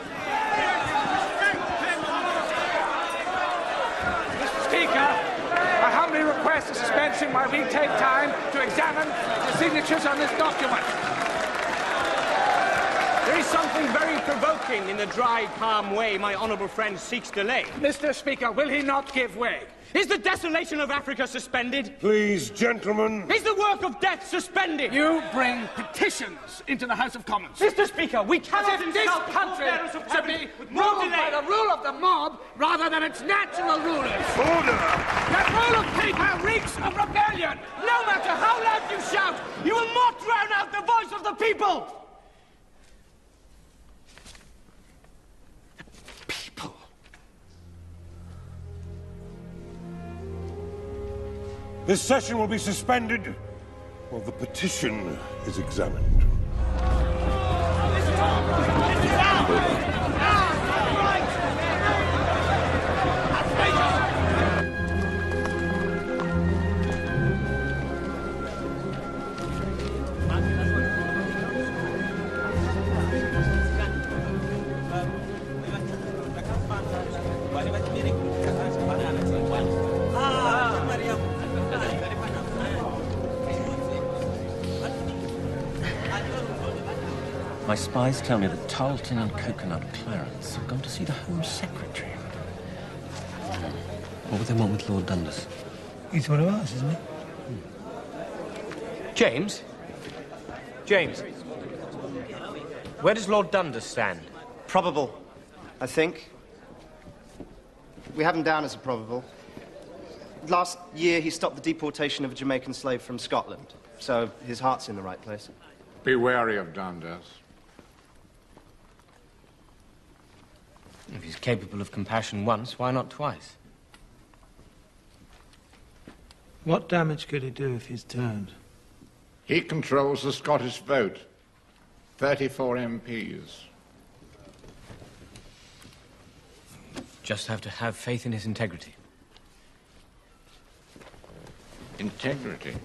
Mr. Speaker, I humbly request a suspension while we take time to examine the signatures on this document. There is something very provoking in the dry, calm way my honourable friend seeks delay. Mr. Speaker, will he not give way? Is the desolation of Africa suspended? Please, gentlemen. Is the work of death suspended? You bring petitions into the House of Commons. Mr. Speaker, we cannot As if this country forebearers of should be Germany with ruled by the rule of the mob rather than its natural rulers. Order! The rule of paper reeks of rebellion. No matter how loud you shout, you will not drown out the voice of the people! This session will be suspended while the petition is examined. My spies tell me that Tarleton and Coconut Clarence have gone to see the Home Secretary. Hmm. What would they want with Lord Dundas? He's one of us, isn't he? Hmm. James? James? Where does Lord Dundas stand? Probable, I think. We have him down as a probable. Last year, he stopped the deportation of a Jamaican slave from Scotland, so his heart's in the right place. Be wary of Dundas. If he's capable of compassion once, why not twice? What damage could he do if he's turned? He controls the Scottish vote. 34 MPs. Just have to have faith in his integrity. Integrity.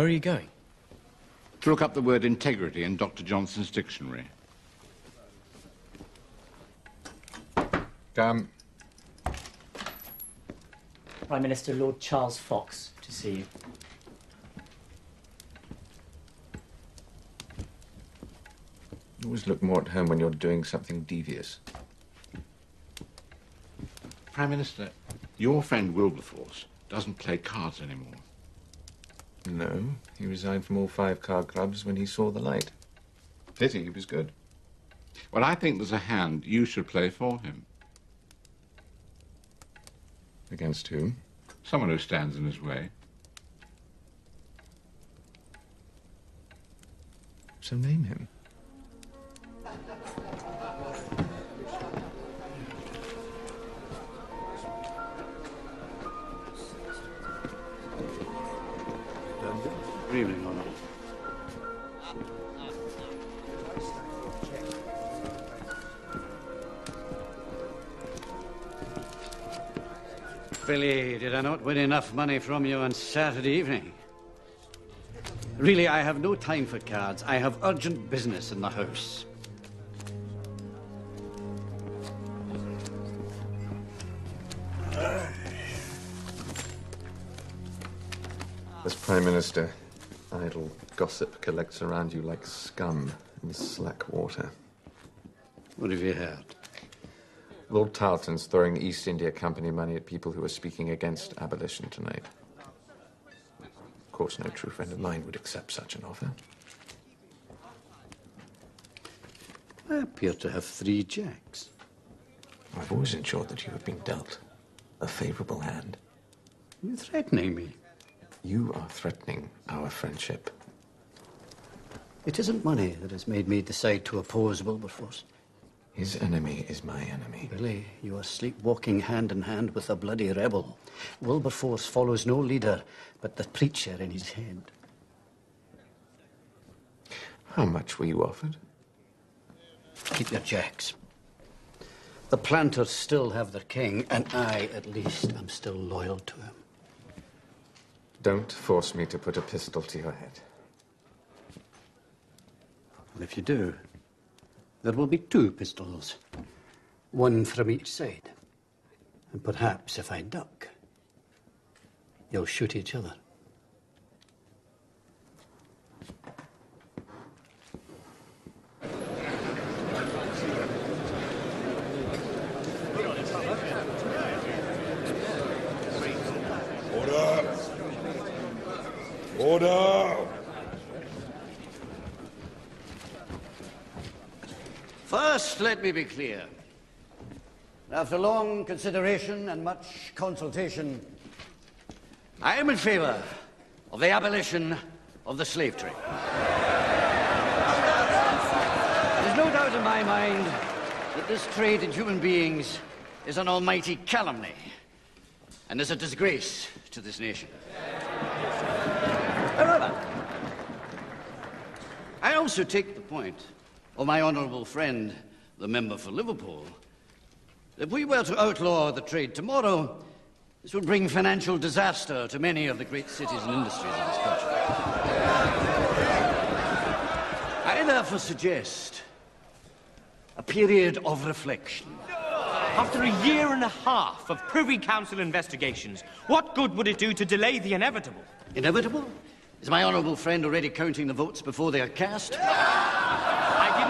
Where are you going? To look up the word integrity in Dr. Johnson's dictionary. Come. Prime Minister Lord Charles Fox to see you. You always look more at home when you're doing something devious. Prime Minister, your friend Wilberforce doesn't play cards anymore. No, he resigned from all five card clubs when he saw the light. Pity he was good. Well, I think there's a hand you should play for him. Against whom? Someone who stands in his way. So name him. Not win enough money from you on Saturday evening? Really, I have no time for cards. I have urgent business in the house. As Prime Minister, idle gossip collects around you like scum in slack water. What have you heard? Lord Tarleton's throwing East India Company money at people who are speaking against abolition tonight. Of course, no true friend of mine would accept such an offer. I appear to have three jacks. I've always ensured that you have been dealt a favourable hand. You're threatening me. You are threatening our friendship. It isn't money that has made me decide to oppose Wilberforce. His enemy is my enemy. Billy, you are sleepwalking hand in hand with a bloody rebel. Wilberforce follows no leader but the preacher in his head. How much were you offered? Keep your jacks. The planters still have their king, and I, at least, am still loyal to him. Don't force me to put a pistol to your head. And if you do, there will be two pistols, one from each side. And perhaps if I duck, you'll shoot each other. Order! Order! First, let me be clear. After long consideration and much consultation, I am in favour of the abolition of the slave trade. There's no doubt in my mind that this trade in human beings is an almighty calumny and is a disgrace to this nation. However, I also take the point of my honourable friend, the member for Liverpool, if we were to outlaw the trade tomorrow, this would bring financial disaster to many of the great cities and industries of this country. I therefore suggest a period of reflection. After a year and a half of Privy Council investigations, what good would it do to delay the inevitable? Inevitable? Is my honourable friend already counting the votes before they are cast?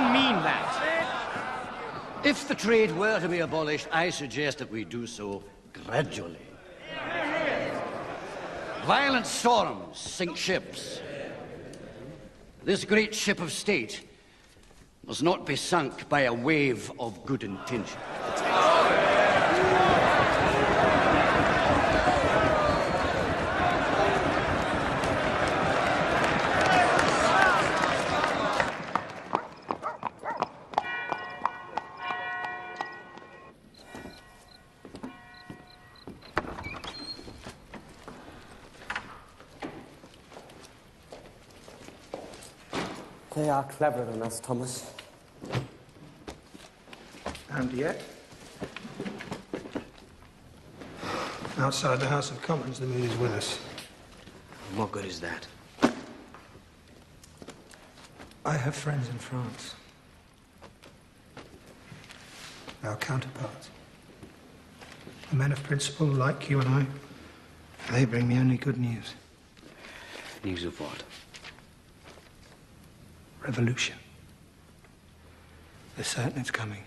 Didn't mean that. If the trade were to be abolished, I suggest that we do so gradually. Violent storms sink ships. This great ship of state must not be sunk by a wave of good intention. They cleverer than us, Thomas. And yet, outside the House of Commons, the mood is with us. What good is that? I have friends in France. Our counterparts. The men of principle, like you and I. They bring me only good news. News of what? Revolution. They're certain it's coming.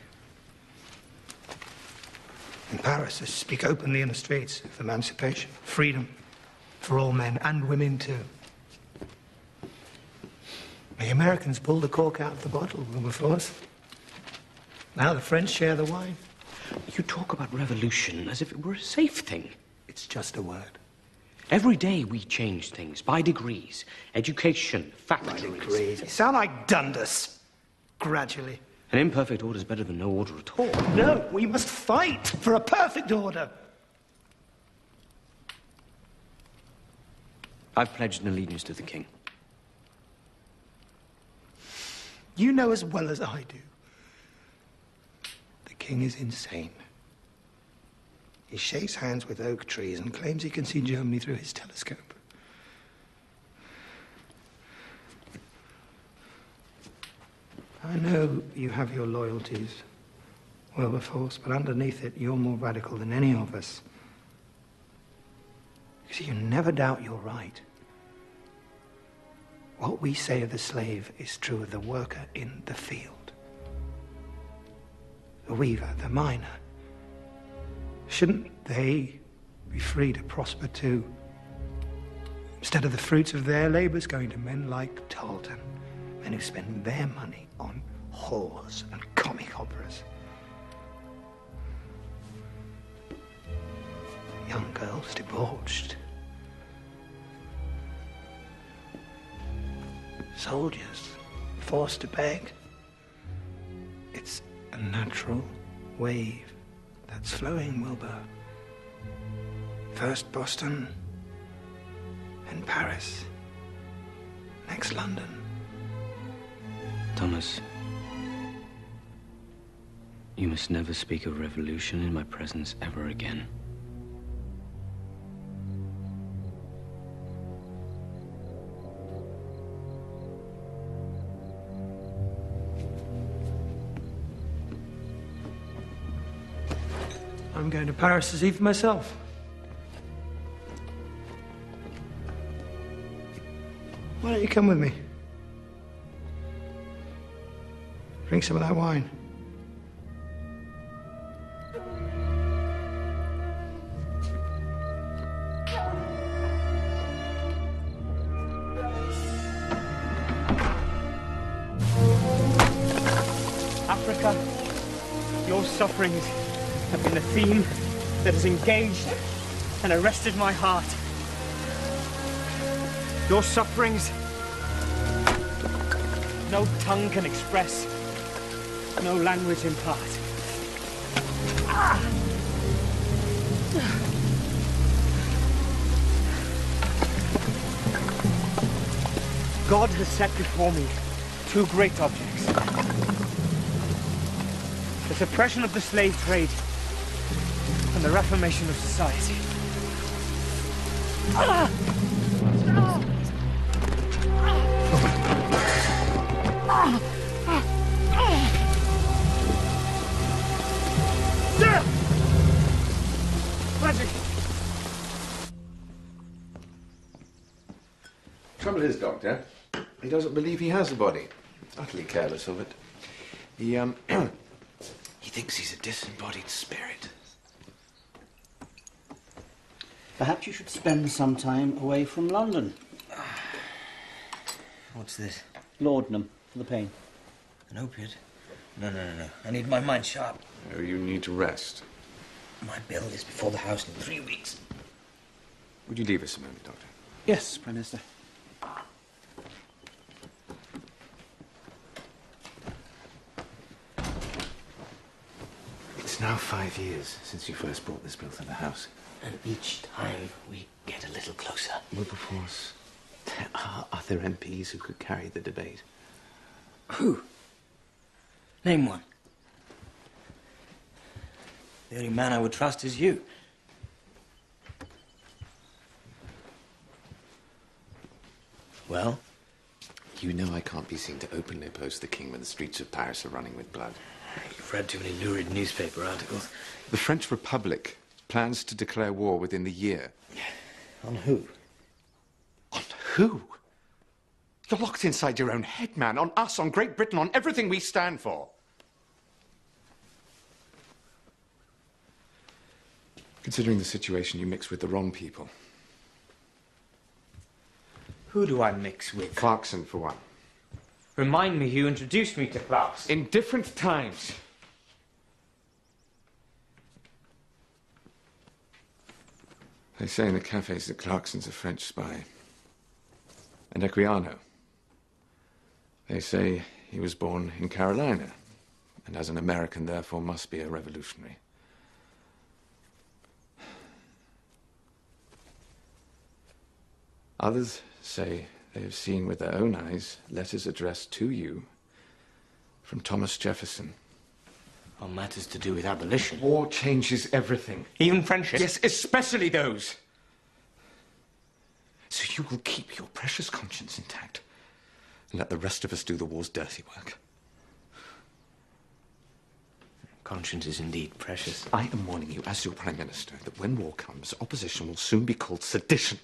In Paris, they speak openly in the streets of emancipation, freedom for all men and women too. The Americans pulled the cork out of the bottle, Wilberforce. Now the French share the wine. You talk about revolution as if it were a safe thing. It's just a word. Every day we change things by degrees. Education, factories. By degrees. You sound like Dundas. Gradually. An imperfect order is better than no order at all. No, we must fight for a perfect order. I've pledged an allegiance to the king. You know as well as I do. The king is insane. He shakes hands with oak trees and claims he can see Germany through his telescope. I know you have your loyalties, Wilberforce, but underneath it, you're more radical than any of us. You see, you never doubt you're right. What we say of the slave is true of the worker in the field. The weaver, the miner. Shouldn't they be free to prosper too? Instead of the fruits of their labors going to men like Tarleton, men who spend their money on whores and comic operas. Young girls debauched. Soldiers forced to beg. It's a natural wave that's flowing, Wilbur. First Boston, then Paris, next London. Thomas, you must never speak of revolution in my presence ever again. I'm going to Paris see for myself. Why don't you come with me? Drink some of that wine. That has engaged and arrested my heart. Your sufferings, no tongue can express, no language impart. Ah! God has set before me two great objects. The suppression of the slave trade and the reformation of society. Ah! Magic! Trouble is, Doctor, he doesn't believe he has a body. Utterly careless of it. He, um, he thinks he's a disembodied spirit. Perhaps you should spend some time away from London. What's this? Laudanum for the pain. An opiate? No, no, no, no. I need my mind sharp. Oh, you need to rest. My bill is before the House in three weeks. Would you leave us a moment, Doctor? Yes, Prime Minister. It's now five years since you first brought this bill to the House. And each time we get a little closer. Wilberforce, there are other MPs who could carry the debate. Who? Name one. The only man I would trust is you. Well? You know I can't be seen to openly oppose the king when the streets of Paris are running with blood. You've read too many lurid newspaper articles. The French Republic plans to declare war within the year. On who? On who? You're locked inside your own head, man. On us, on Great Britain, on everything we stand for. Considering the situation, you mix with the wrong people. Who do I mix with? Clarkson, for one. Remind me you introduced me to Clarkson. In different times. They say in the cafes that Clarkson's a French spy. And Equiano. They say he was born in Carolina, and as an American, therefore, must be a revolutionary. Others say they have seen with their own eyes letters addressed to you from Thomas Jefferson. On matters to do with abolition. War changes everything. Even friendship? Yes, especially those. So you will keep your precious conscience intact and let the rest of us do the war's dirty work. Conscience is indeed precious. I am warning you, as your Prime Minister, that when war comes, opposition will soon be called sedition.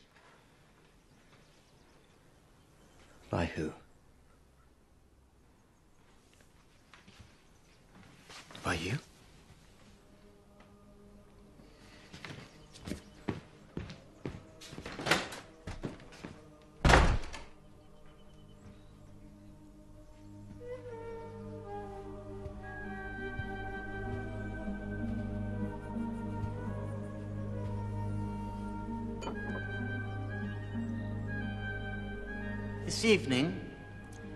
By who? By you? This evening,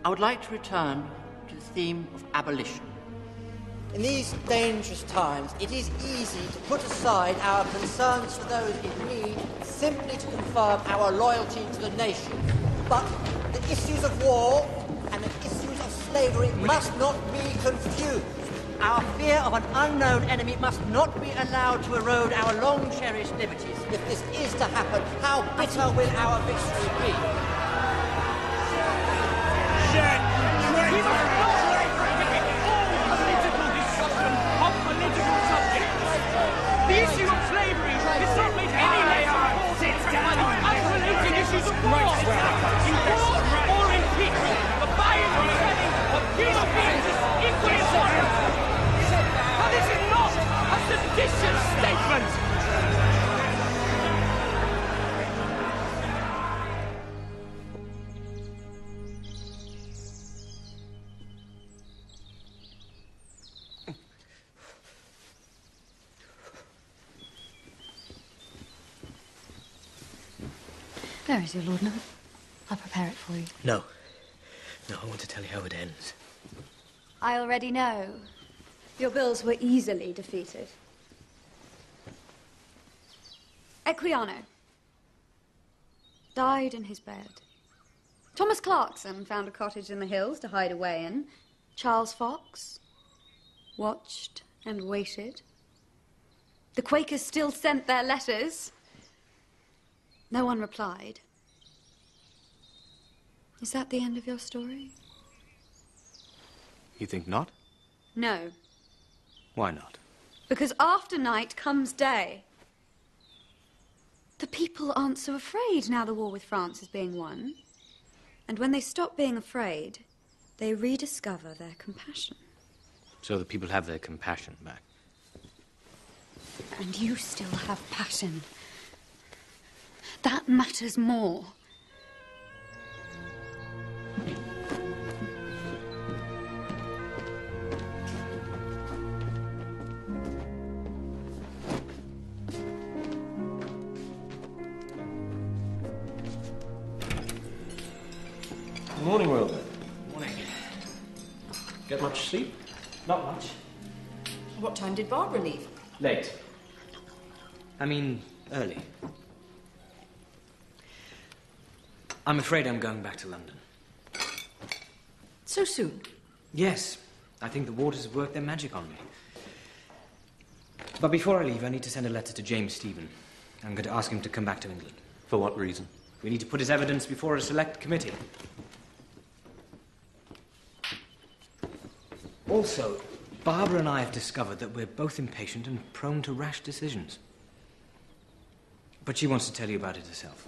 I would like to return to the theme of abolition. In these dangerous times, it is easy to put aside our concerns for those in need simply to confirm our loyalty to the nation. But the issues of war and the issues of slavery must not be confused. Our fear of an unknown enemy must not be allowed to erode our long cherished liberties. If this is to happen, how bitter will our victory be? We must There is your Lord laudanum. I'll prepare it for you. No. No, I want to tell you how it ends. I already know. Your bills were easily defeated. Equiano died in his bed. Thomas Clarkson found a cottage in the hills to hide away in. Charles Fox watched and waited. The Quakers still sent their letters. No one replied. Is that the end of your story? You think not? No, Why not? because after night comes day. The people aren't so afraid now the war with France is being won. And when they stop being afraid, they rediscover their compassion. So the people have their compassion back. And you still have passion. That matters more. Morning, Wilbur. Morning. Get much sleep? Not much. What time did Barbara leave? Late. I mean, early. I'm afraid I'm going back to London. So soon? Yes, I think the waters have worked their magic on me. But before I leave, I need to send a letter to James Stephen. I'm going to ask him to come back to England. For what reason? We need to put his evidence before a select committee. Also, Barbara and I have discovered that we're both impatient and prone to rash decisions. But she wants to tell you about it herself.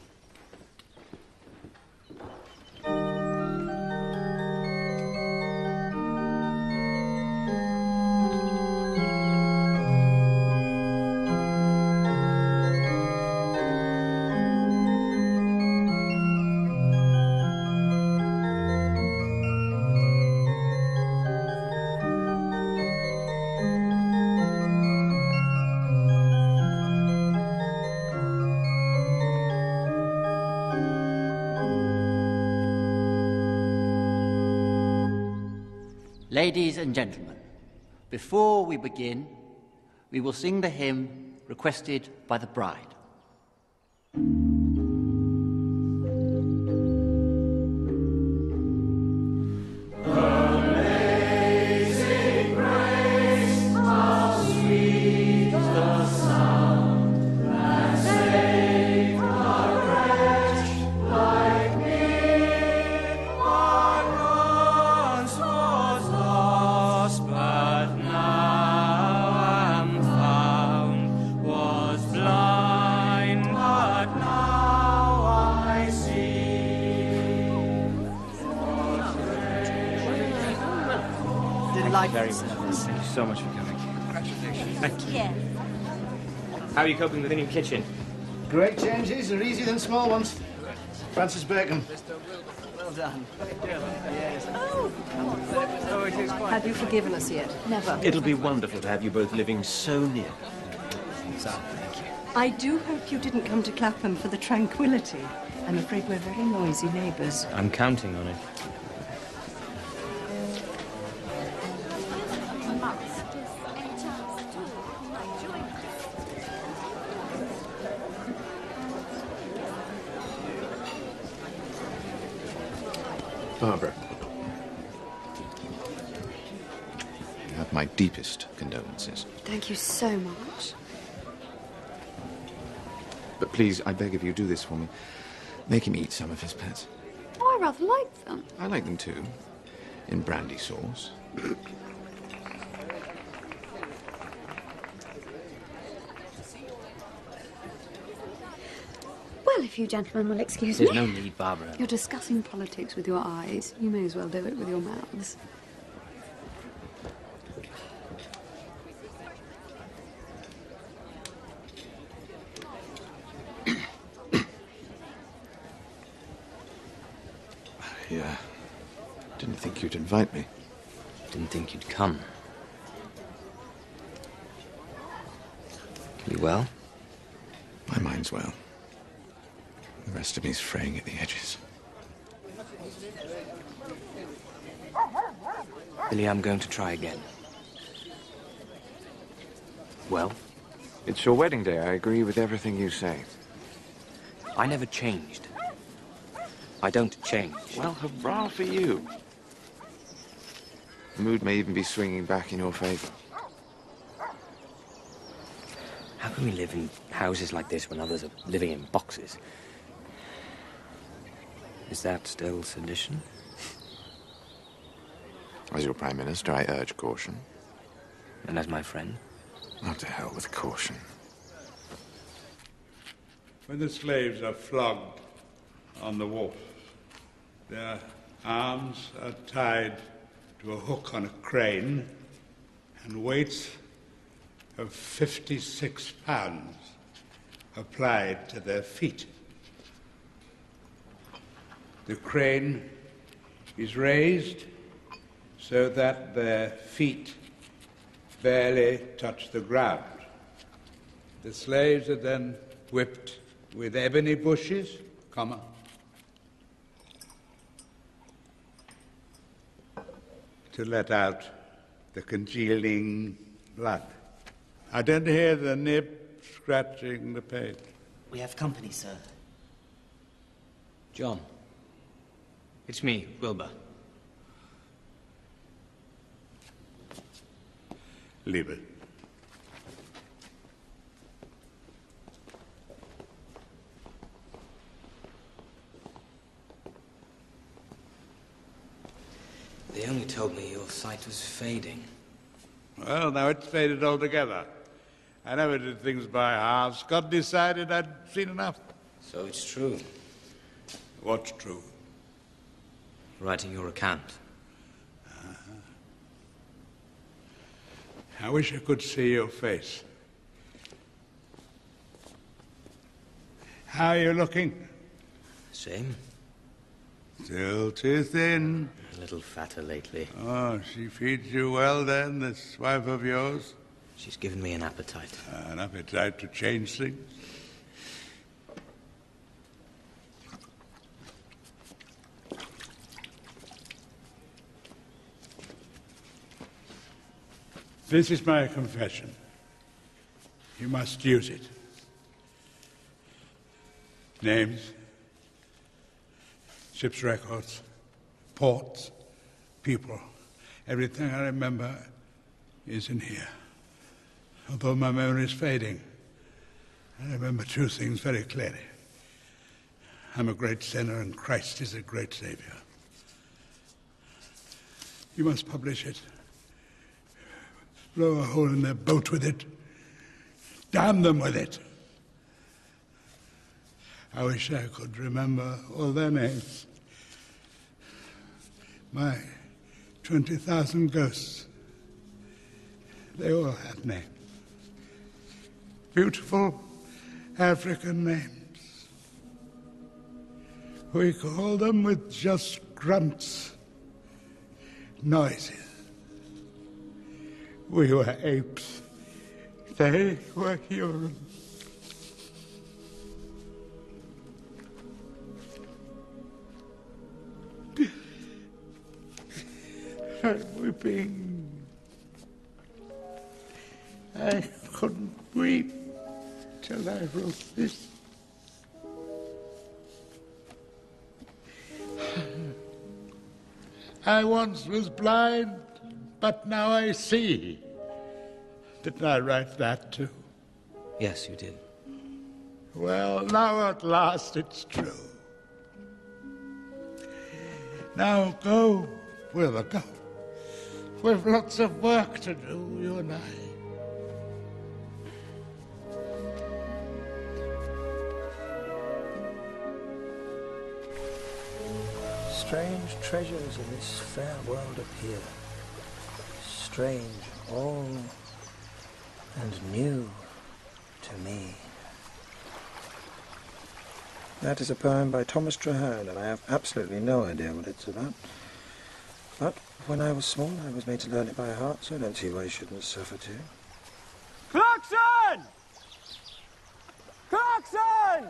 Ladies and gentlemen, before we begin, we will sing the hymn requested by the bride. With the new kitchen? Great changes are easier than small ones. Francis Bacon. Well done. Have you forgiven us yet? Never. It'll be wonderful to have you both living so near. So thank you. I do hope you didn't come to Clapham for the tranquility. I'm afraid we're very noisy neighbours. I'm counting on it. So much. But please, I beg of you, do this for me. Make him eat some of his pets. Oh, I rather like them. I like them too. In brandy sauce. Well, if you gentlemen will excuse There's me. There's no need, Barbara. You're discussing politics with your eyes. You may as well do it with your mouths. Think you'd invite me. Didn't think you'd come. You well? My mind's well. The rest of me's fraying at the edges. Billy, I'm going to try again. Well? It's your wedding day. I agree with everything you say. I never changed. I don't change. Well, hurrah for you. The mood may even be swinging back in your favor. How can we live in houses like this when others are living in boxes? Is that still sedition? As your Prime Minister, I urge caution. And as my friend? Not to hell with caution. When the slaves are flogged on the wharf, their arms are tied to a hook on a crane, and weights of 56 pounds applied to their feet. The crane is raised so that their feet barely touch the ground. The slaves are then whipped with ebony bushes, comma, to let out the congealing blood. I don't hear the nib scratching the page. We have company, sir. John. It's me, Wilbur. Leave it. They only told me your sight was fading. Well, now it's faded altogether. I never did things by halves. God decided I'd seen enough. So it's true. What's true? Writing your account. Uh-huh. I wish I could see your face. How are you looking? Same. Still too thin. A little fatter lately. Oh, she feeds you well then, this wife of yours? She's given me an appetite. Uh, an appetite to change things? This is my confession. You must use it. Names, ship's records, ports, people, everything I remember is in here. Although my memory is fading, I remember two things very clearly. I'm a great sinner and Christ is a great Savior. You must publish it. Blow a hole in their boat with it. Damn them with it. I wish I could remember all their names. My 20,000 ghosts. They all have names. Beautiful African names. We call them with just grunts, noises. We were apes. They were human. I'm weeping. I couldn't weep till I wrote this. I once was blind, but now I see. Didn't I write that too? Yes, you did. Well, now at last it's true. Now go, we'll go. We've lots of work to do, you and I. Strange treasures in this fair world appear. Strange, all and new to me. That is a poem by Thomas Traherne, and I have absolutely no idea what it's about. But when I was small, I was made to learn it by heart, so I don't see why I shouldn't suffer too. Clarkson! Clarkson!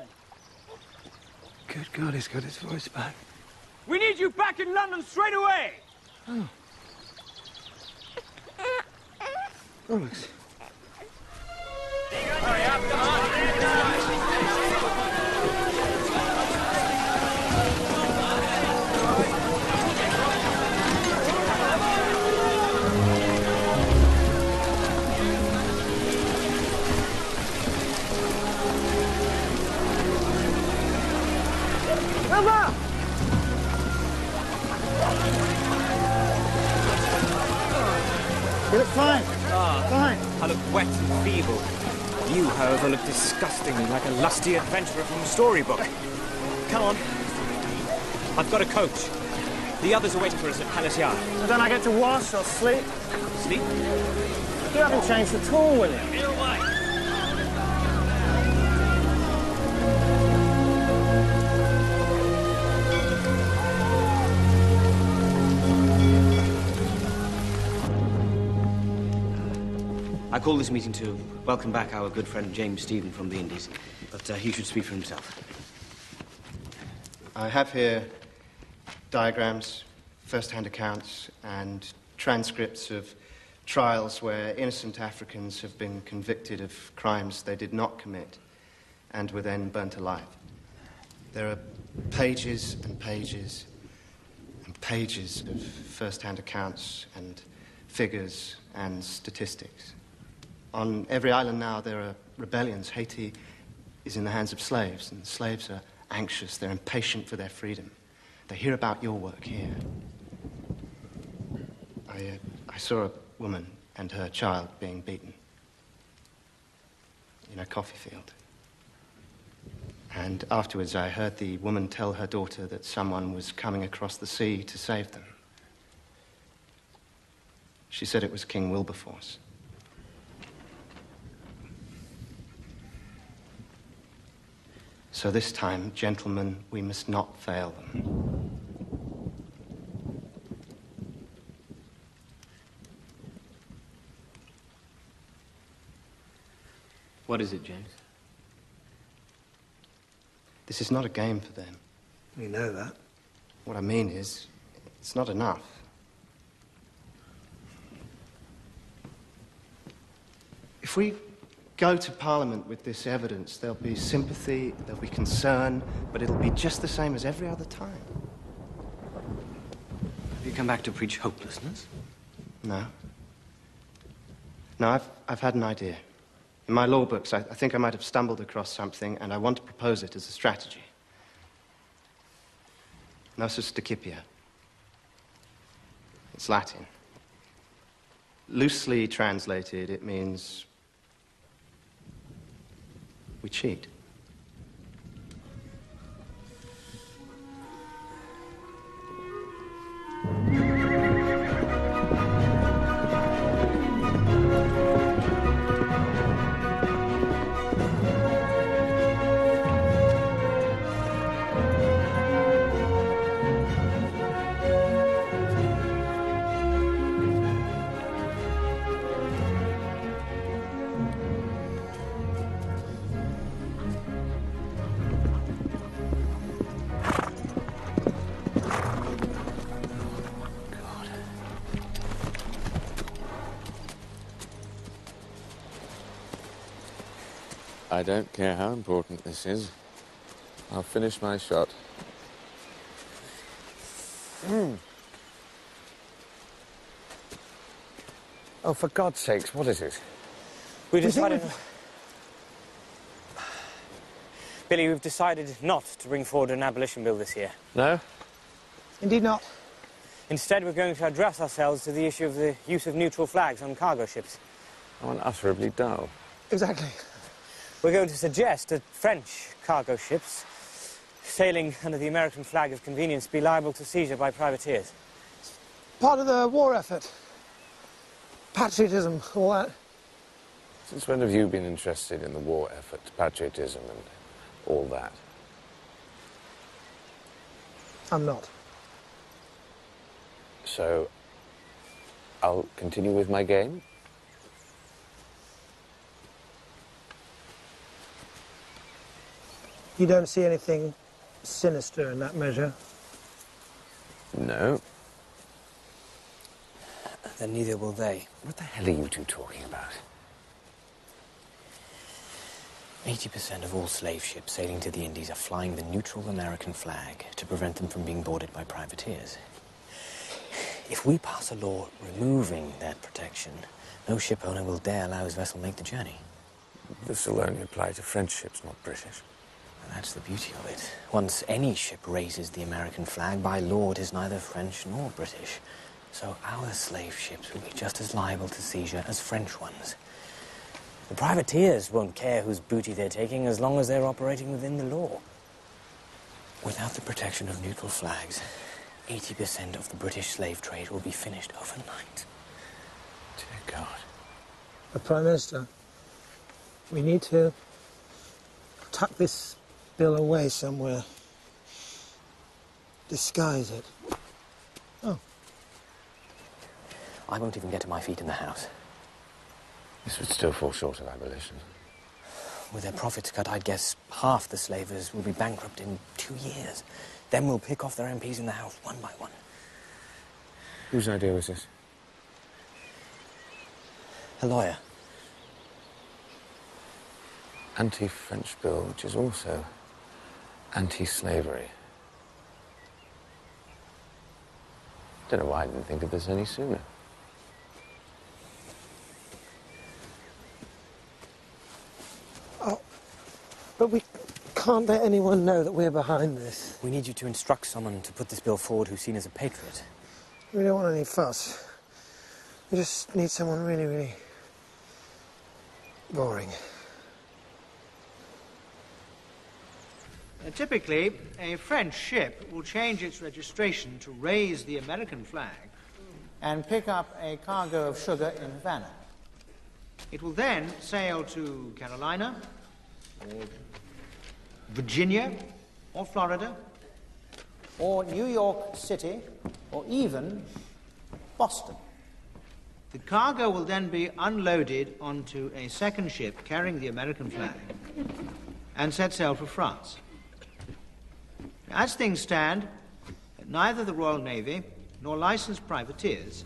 Good God, he's got his voice back. We need you back in London straight away! Oh. Rolex. You look fine. Ah, Fine. I look wet and feeble. You, however, look disgustingly like a lusty adventurer from a storybook. Come on. I've got a coach. The others are waiting for us at Palace Yard. So then I get to wash or sleep? Sleep? You haven't changed at all, William. I call this meeting to welcome back our good friend James Stephen from the Indies, but uh, he should speak for himself. I have here diagrams, first-hand accounts, and transcripts of trials where innocent Africans have been convicted of crimes they did not commit and were then burnt alive. There are pages and pages and pages of first-hand accounts and figures and statistics. On every island now, there are rebellions. Haiti is in the hands of slaves, and slaves are anxious, they're impatient for their freedom. They hear about your work here. I, uh, I saw a woman and her child being beaten in a coffee field. And afterwards, I heard the woman tell her daughter that someone was coming across the sea to save them. She said it was King Wilberforce. So this time, gentlemen, we must not fail them. What is it, James? This is not a game for them. We know that. What I mean is, it's not enough. If we go to Parliament with this evidence, there'll be sympathy, there'll be concern, but it'll be just the same as every other time. Have you come back to preach hopelessness? No. No, I've, I've had an idea. In my law books, I, I think I might have stumbled across something, and I want to propose it as a strategy. Nosus Decipia. It's Latin. Loosely translated, it means we cheat. Don't care how important this is. I'll finish my shot. Mm. Oh, for God's sakes, what is it? We decided. we've- Billy, we've decided not to bring forward an abolition bill this year. No? Indeed not. Instead, we're going to address ourselves to the issue of the use of neutral flags on cargo ships. Oh, unutterably dull. Exactly. We're going to suggest that French cargo ships sailing under the American flag of convenience be liable to seizure by privateers. Part of the war effort. Patriotism, all that. Since when have you been interested in the war effort, patriotism, and all that? I'm not. So, I'll continue with my game? You don't see anything sinister in that measure. No. Then neither will they. What the hell are you two talking about? 80% of all slave ships sailing to the Indies are flying the neutral American flag to prevent them from being boarded by privateers. If we pass a law removing that protection, no ship owner will dare allow his vessel make the journey. This will only apply to French ships, not British. And that's the beauty of it. Once any ship raises the American flag, by law it is neither French nor British. So our slave ships will be just as liable to seizure as French ones. The privateers won't care whose booty they're taking as long as they're operating within the law. Without the protection of neutral flags, 80% of the British slave trade will be finished overnight. Dear God. The Prime Minister, we need to tuck this bill away somewhere. Disguise it. Oh, I won't even get to my feet in the House. This would still fall short of abolition. With their profits cut, I'd guess half the slavers will be bankrupt in two years. Then we'll pick off their MPs in the House one by one. Whose idea was this? A lawyer. Anti-French bill, which is also anti-slavery. Don't know why I didn't think of this any sooner. Oh, but we can't let anyone know that we're behind this. We need you to instruct someone to put this bill forward who's seen as a patriot. We don't want any fuss. We just need someone really, really boring. Uh, typically, a French ship will change its registration to raise the American flag and pick up a cargo of sugar in Havana. It will then sail to Carolina, or Virginia, or Florida, or New York City, or even Boston. The cargo will then be unloaded onto a second ship carrying the American flag and set sail for France. As things stand, neither the Royal Navy nor licensed privateers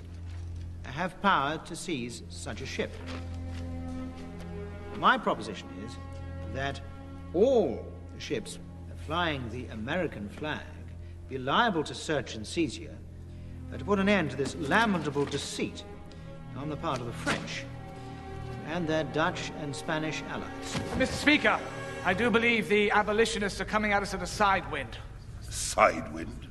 have power to seize such a ship. My proposition is that all ships flying the American flag be liable to search and seizure to put an end to this lamentable deceit on the part of the French and their Dutch and Spanish allies. Mr. Speaker, I do believe the abolitionists are coming at us at a side wind. Side wind?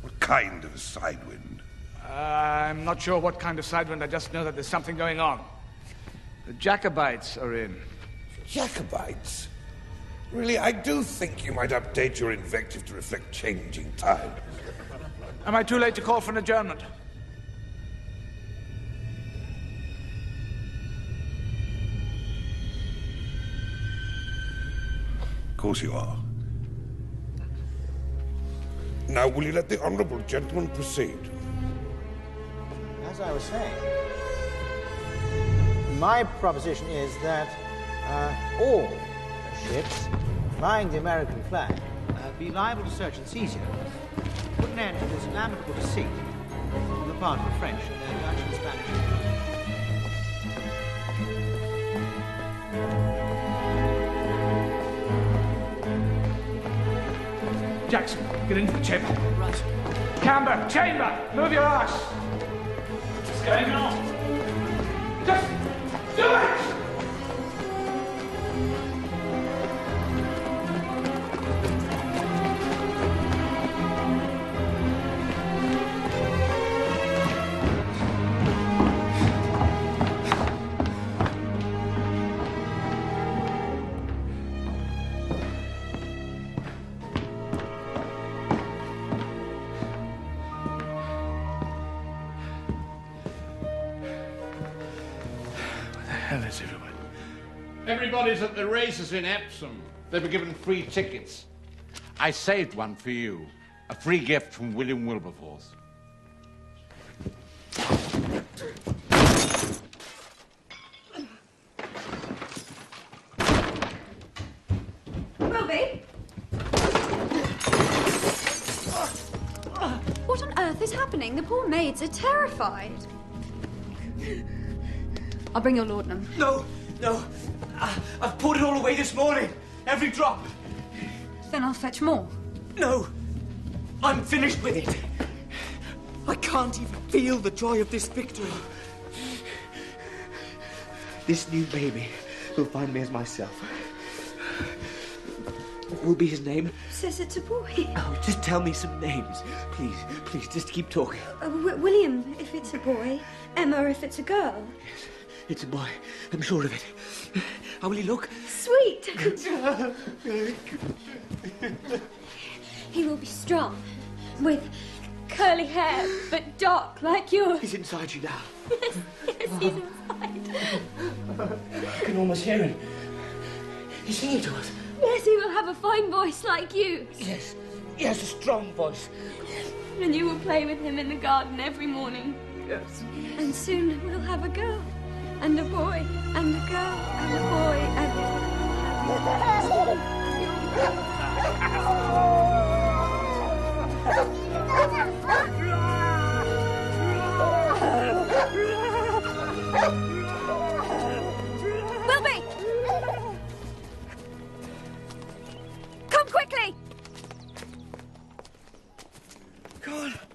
What kind of a side wind? Uh, I'm not sure what kind of side wind, I just know that there's something going on. The Jacobites are in. Jacobites? Really, I do think you might update your invective to reflect changing times. Am I too late to call for an adjournment? Of course you are. Now, will you let the honourable gentleman proceed? As I was saying, my proposition is that uh, all ships flying the American flag uh, be liable to search and seizure, put an end to this lamentable deceit on the part of the French and their Dutch and Spanish. Jackson, get into the chamber. Right. Camber, chamber, move your ass. What's going on? Just do it! Everybody's at the races in Epsom. They were given free tickets. I saved one for you. A free gift from William Wilberforce. Wilby? What on earth is happening? The poor maids are terrified. I'll bring your laudanum. No, no. I, I've poured it all away this morning. Every drop. Then I'll fetch more. No. I'm finished with it. I can't even feel the joy of this victory. This new baby will find me as myself. What will be his name? Says it's a boy. Oh, just tell me some names. Please, please, just keep talking. Uh, William, if it's a boy. Emma, if it's a girl. Yes, It's a boy. I'm sure of it. How will he look? Sweet. he will be strong, with curly hair, but dark like yours. He's inside you now. Yes, yes, he's inside. I can almost hear him. He's singing to us. Yes, he will have a fine voice like you. Yes, he has a strong voice. And you will play with him in the garden every morning. Yes. And soon we'll have a girl, and a boy, and a girl, and a boy, and Wilby! Come quickly! God.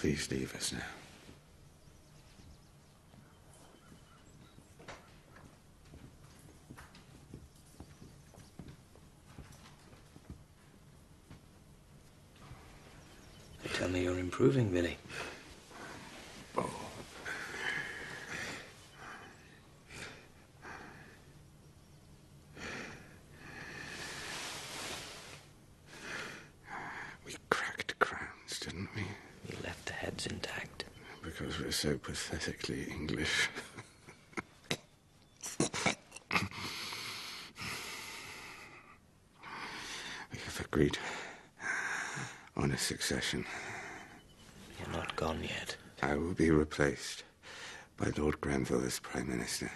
Please leave us now. They tell me you're improving, Billy. Oh. We cracked crowns, didn't we? We left the heads intact. Because we're so pathetically English. we have agreed on a succession. You're not gone yet. I will be replaced by Lord Grenville as Prime Minister.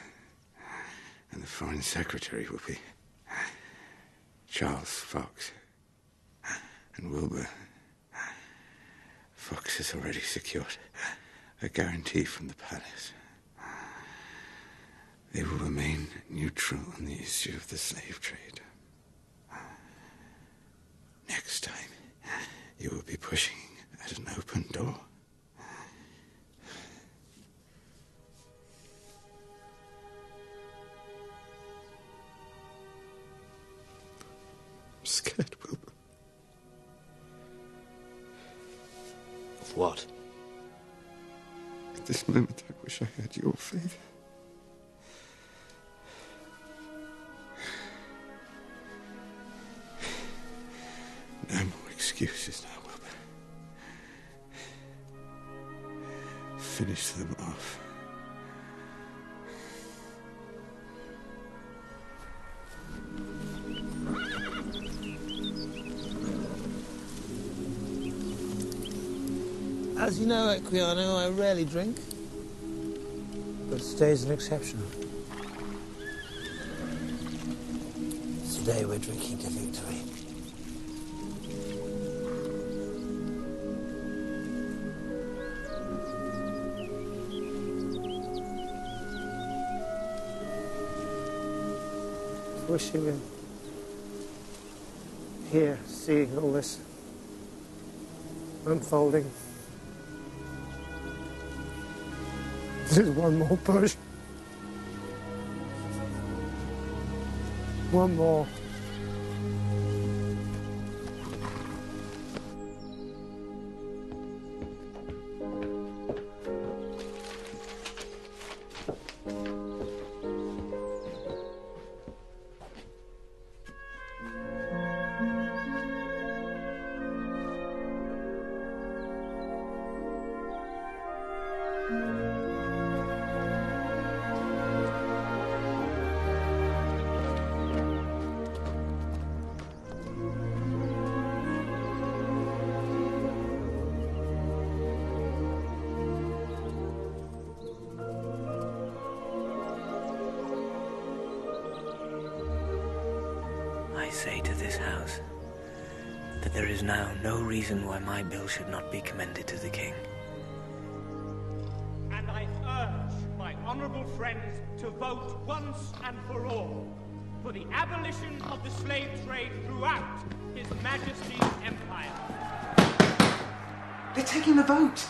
And the Foreign Secretary will be Charles Fox. And Wilbur. Fox has already secured a guarantee from the palace. They will remain neutral on the issue of the slave trade. Next time, you will be pushing at an open door. What? At this moment, I wish I had your faith. Drink. But today's an exception. Today we're drinking to victory. Wishing you here, seeing all this unfolding. One more push. One more. Should not be commended to the king. And I urge my honourable friends to vote once and for all for the abolition of the slave trade throughout His Majesty's empire. They're taking the vote.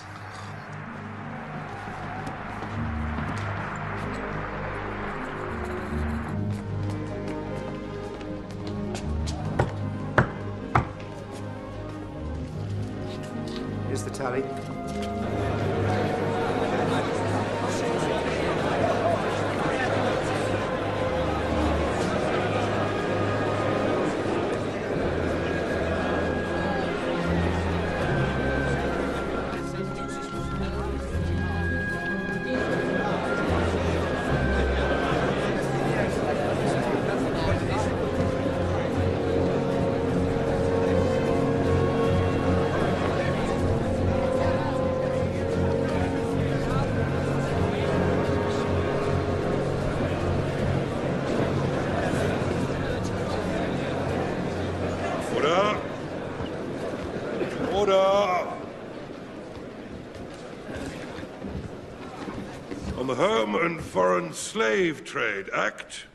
Foreign Slave Trade Act,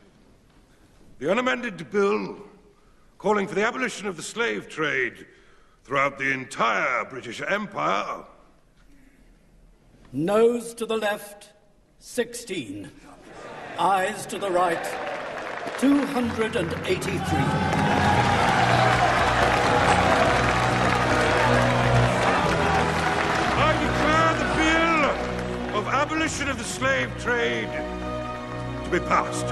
the unamended bill calling for the abolition of the slave trade throughout the entire British Empire Noes to the left, 16. Ayes to the right, 283. Abolition of the slave trade to be passed.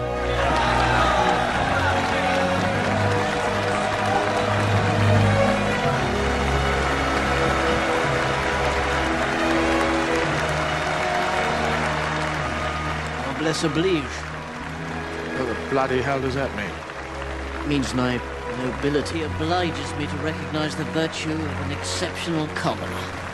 Noblesse oblige. What the bloody hell does that mean? It Means my nobility obliges me to recognize the virtue of an exceptional commoner.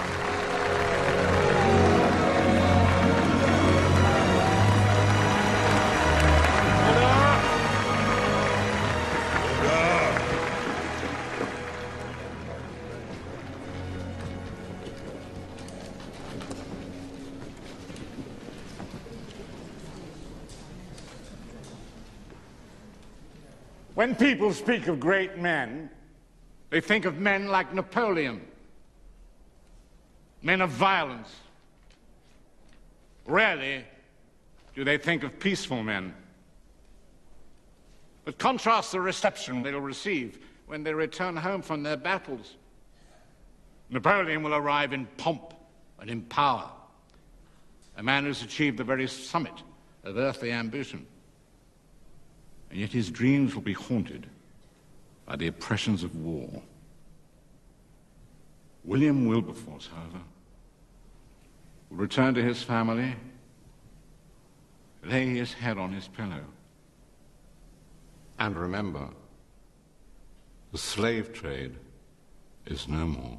When people speak of great men, they think of men like Napoleon, men of violence. Rarely do they think of peaceful men. But contrast the reception they'll receive when they return home from their battles. Napoleon will arrive in pomp and in power, a man who's achieved the very summit of earthly ambition and yet his dreams will be haunted by the oppressions of war. William Wilberforce, however, will return to his family, lay his head on his pillow, and remember, the slave trade is no more.